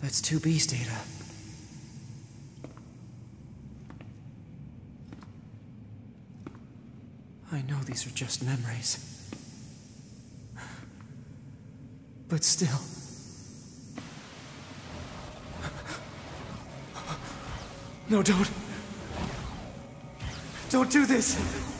That's 2B's data. I know these are just memories. But still. No, don't. Don't do this!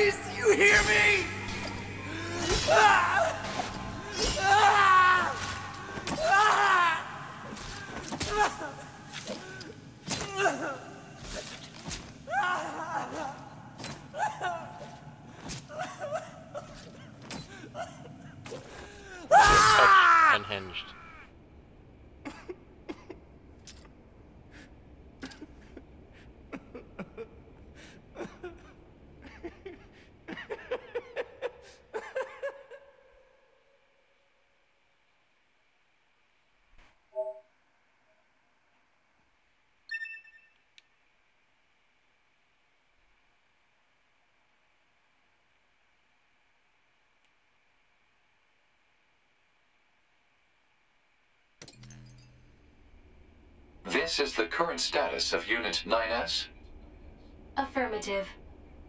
Memories! You hear me? Ah! Ah! Ah! Touch unhinged. This is the current status of Unit 9S? Affirmative.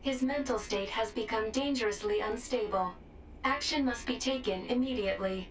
His mental state has become dangerously unstable. Action must be taken immediately.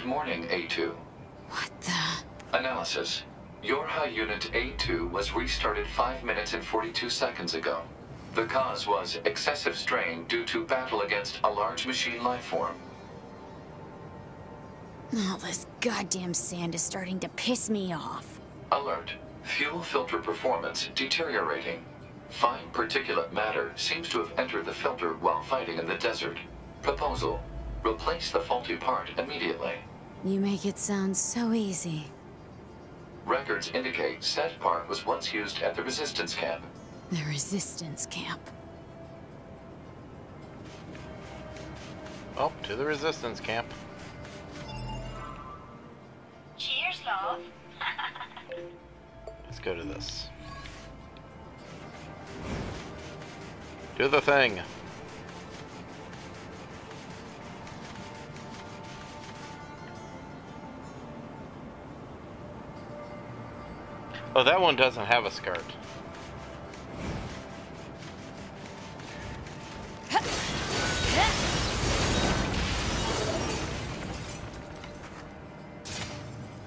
Good morning, A2. What the? Analysis. YoRHa unit A2 was restarted 5 minutes and 42 seconds ago. The cause was excessive strain due to battle against a large machine life form. All this goddamn sand is starting to piss me off. Alert. Fuel filter performance deteriorating. Fine particulate matter seems to have entered the filter while fighting in the desert. Proposal. Replace the faulty part immediately. You make it sound so easy. Records indicate said part was once used at the resistance camp. The resistance camp. Oh, to the resistance camp. Cheers, love. Let's go to this. Do the thing. Oh, that one doesn't have a skirt.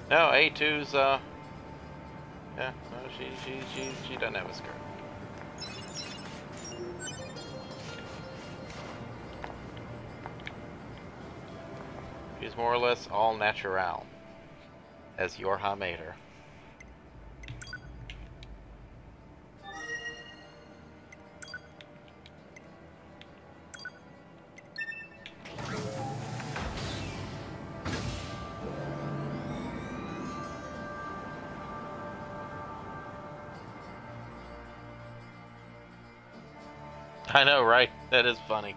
No, A2's, uh... Yeah, no, she, she, she, she doesn't have a skirt. She's more or less all natural. As Yorha made her. I know, right? That is funny.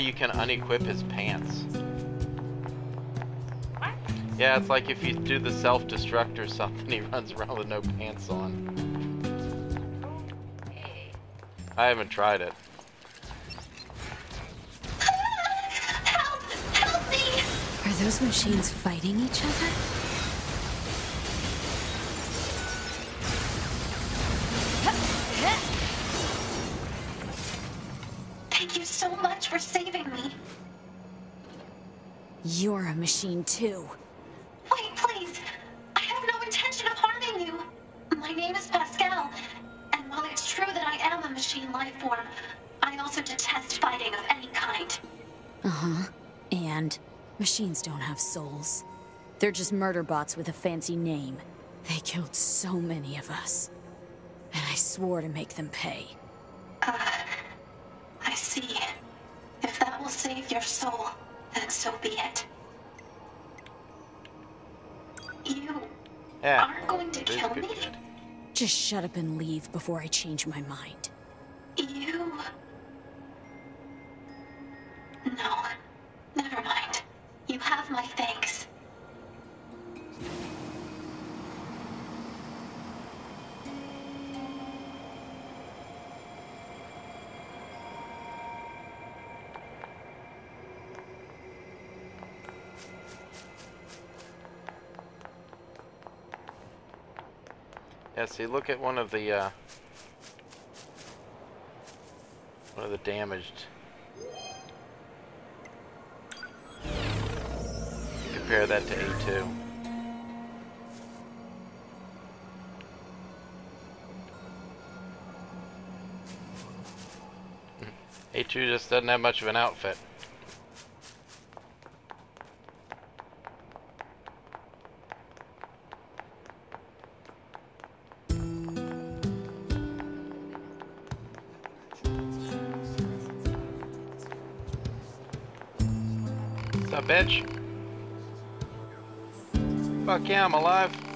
You can unequip his pants. What? Yeah, it's like if you do the self-destruct or something, he runs around with no pants on. Okay. I haven't tried it. Help! Help me! Are those machines fighting each other? Machine too. Wait, please. I have no intention of harming you. My name is Pascal, and while it's true that I am a machine life form, I also detest fighting of any kind. Uh-huh. And machines don't have souls. They're just murder bots with a fancy name. They killed so many of us. And I swore to make them pay. Just shut up and leave before I change my mind. See, look at one of the, uh... One of the damaged. Compare that to A2. A2 just doesn't have much of an outfit. Yeah, I'm alive.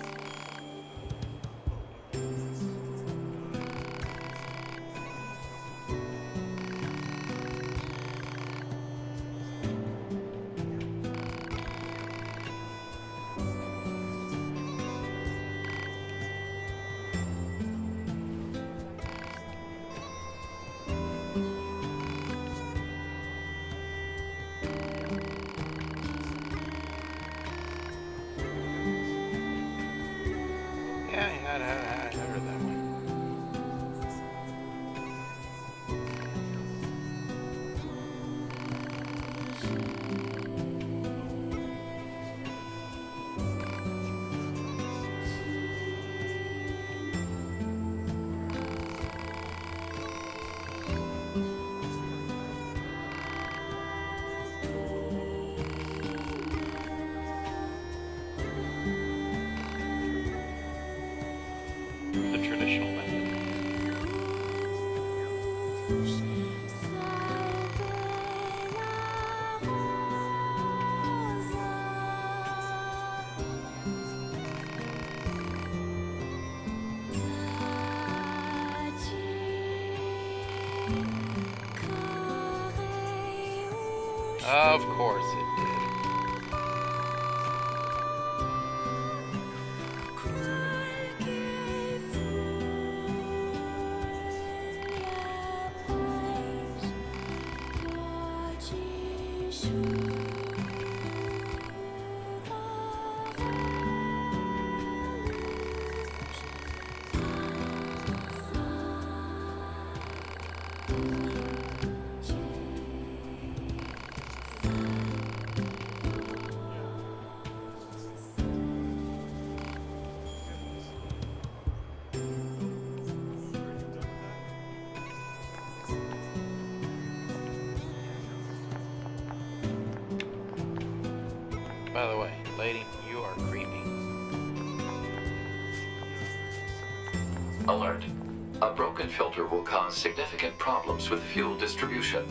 Broken filter will cause significant problems with fuel distribution.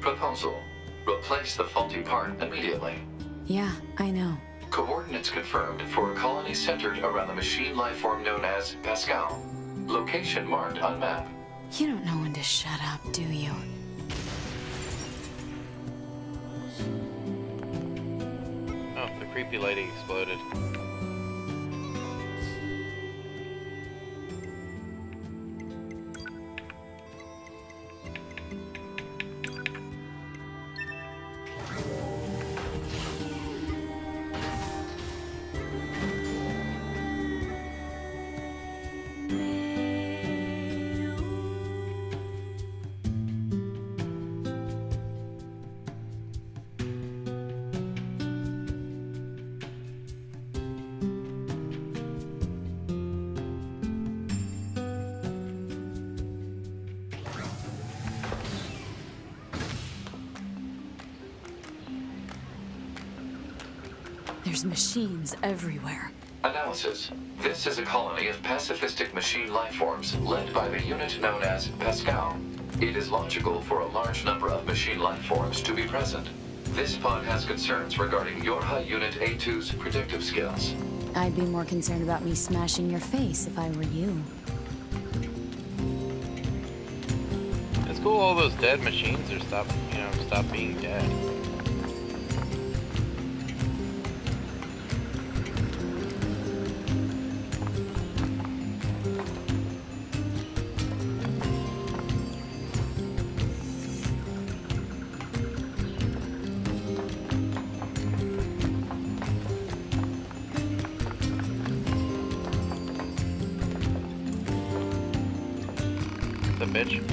Proposal. Replace the faulty part immediately. Yeah, I know. Coordinates confirmed for a colony centered around the machine lifeform known as Pascal. Location marked on map. You don't know when to shut up, do you? Oh, the creepy lady exploded. This is a colony of pacifistic machine lifeforms led by the unit known as Pascal. It is logical for a large number of machine lifeforms to be present. This pod has concerns regarding Yorha Unit A2's predictive skills. I'd be more concerned about me smashing your face if I were you. It's cool all those dead machines are stop you know, stop being dead. The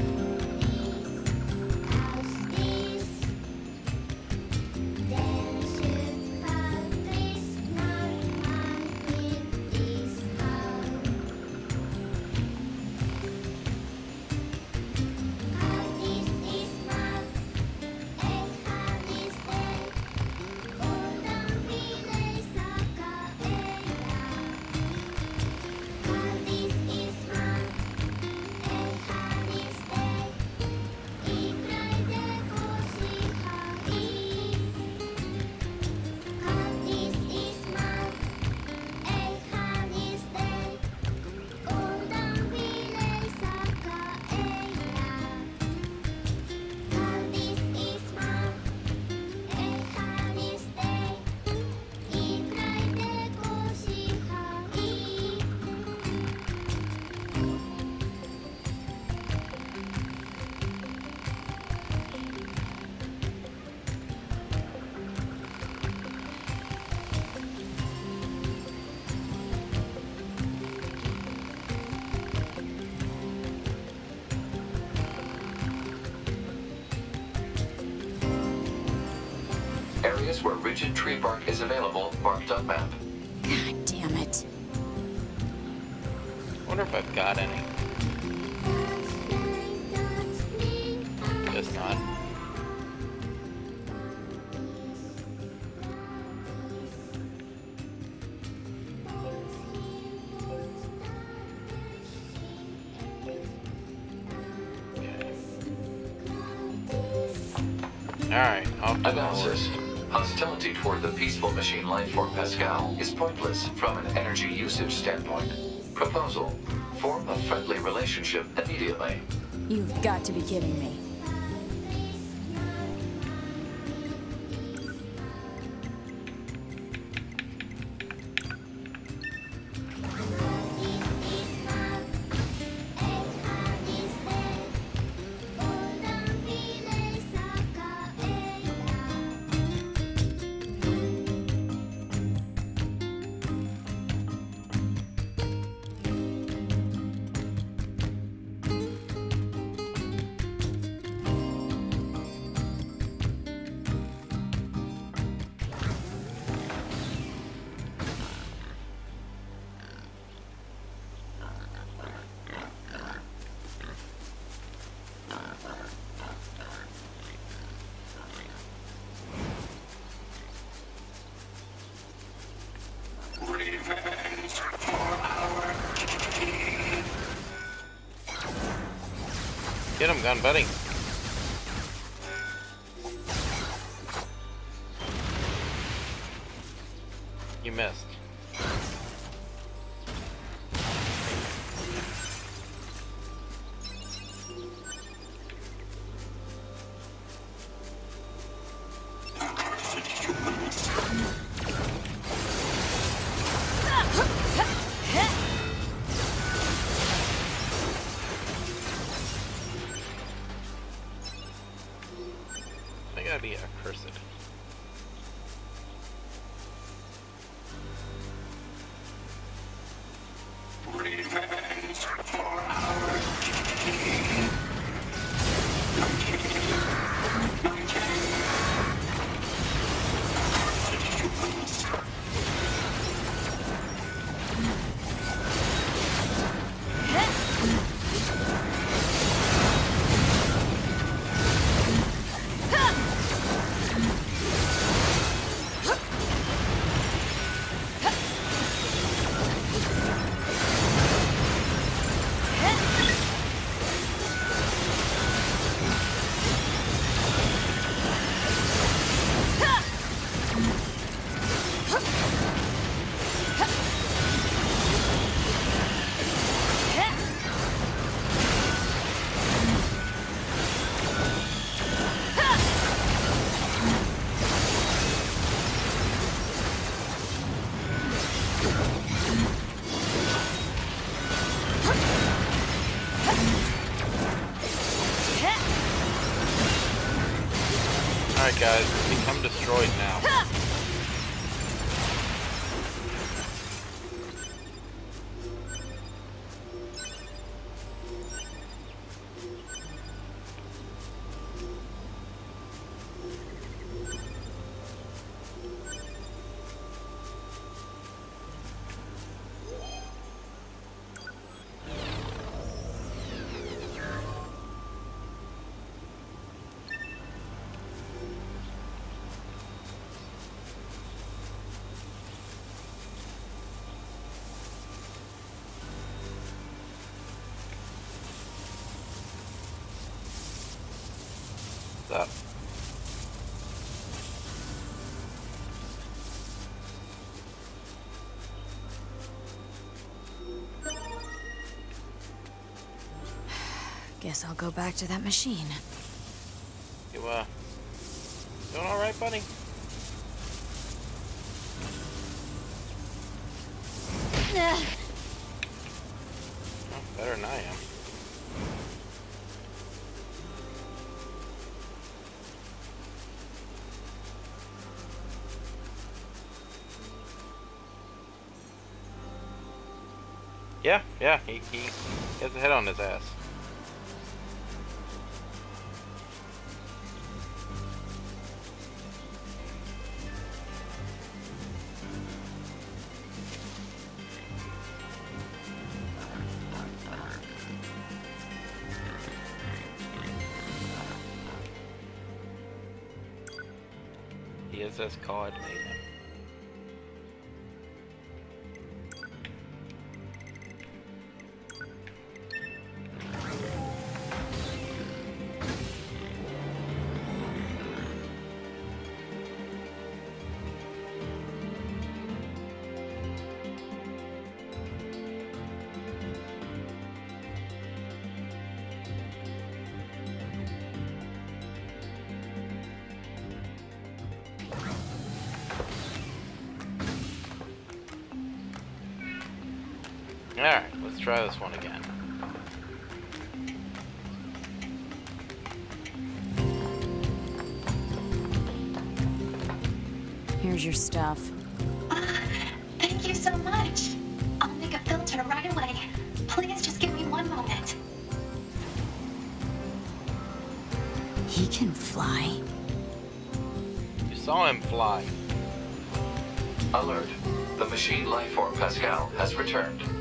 rigid tree bark is available marked on map. God damn it. wonder if I've got any. Guess not. Alright, off to the Analysis. Toward the peaceful machine lifeform Pascal is pointless from an energy usage standpoint. Proposal. Form a friendly relationship immediately. You've got to be kidding me. Get him, guys, Guess I'll go back to that machine. You, uh, doing alright, buddy? Oh, better than I am. Yeah, yeah, he, he has a head on his ass. Alright, let's try this one again. Here's your stuff. Uh, thank you so much. I'll make a filter right away. Please just give me one moment. He can fly. You saw him fly. Alert. The machine life lifeform Pascal has returned.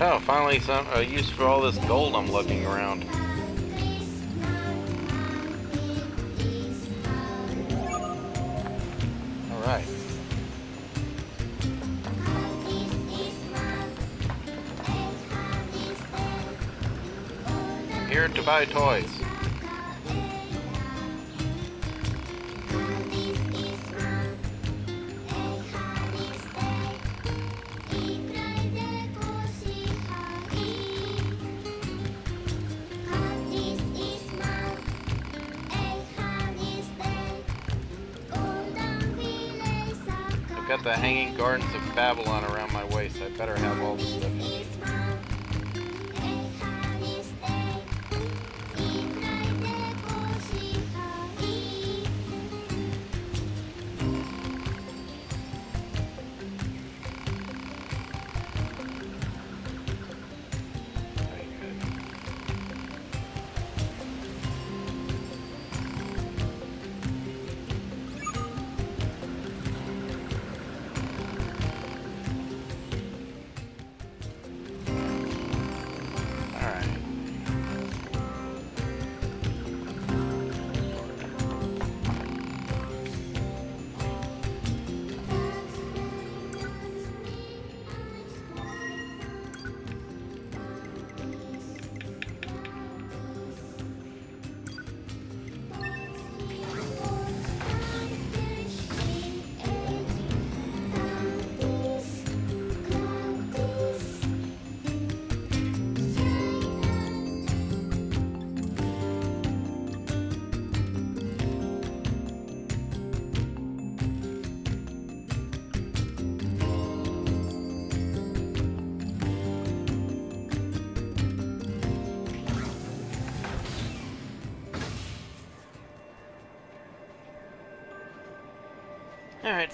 Oh, finally some a use for all this gold I'm looking around. Alright. Here to buy toys. Babylon around my waist. I better have all the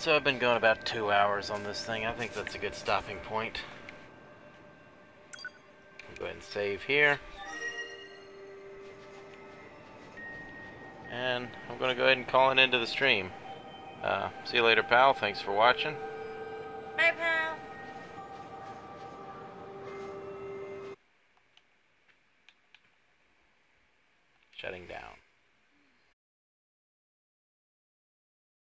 so I've been going about two hours on this thing. I think that's a good stopping point. Go ahead and save here. And I'm going to go ahead and call it into the stream. Uh, see you later, pal. Thanks for watching.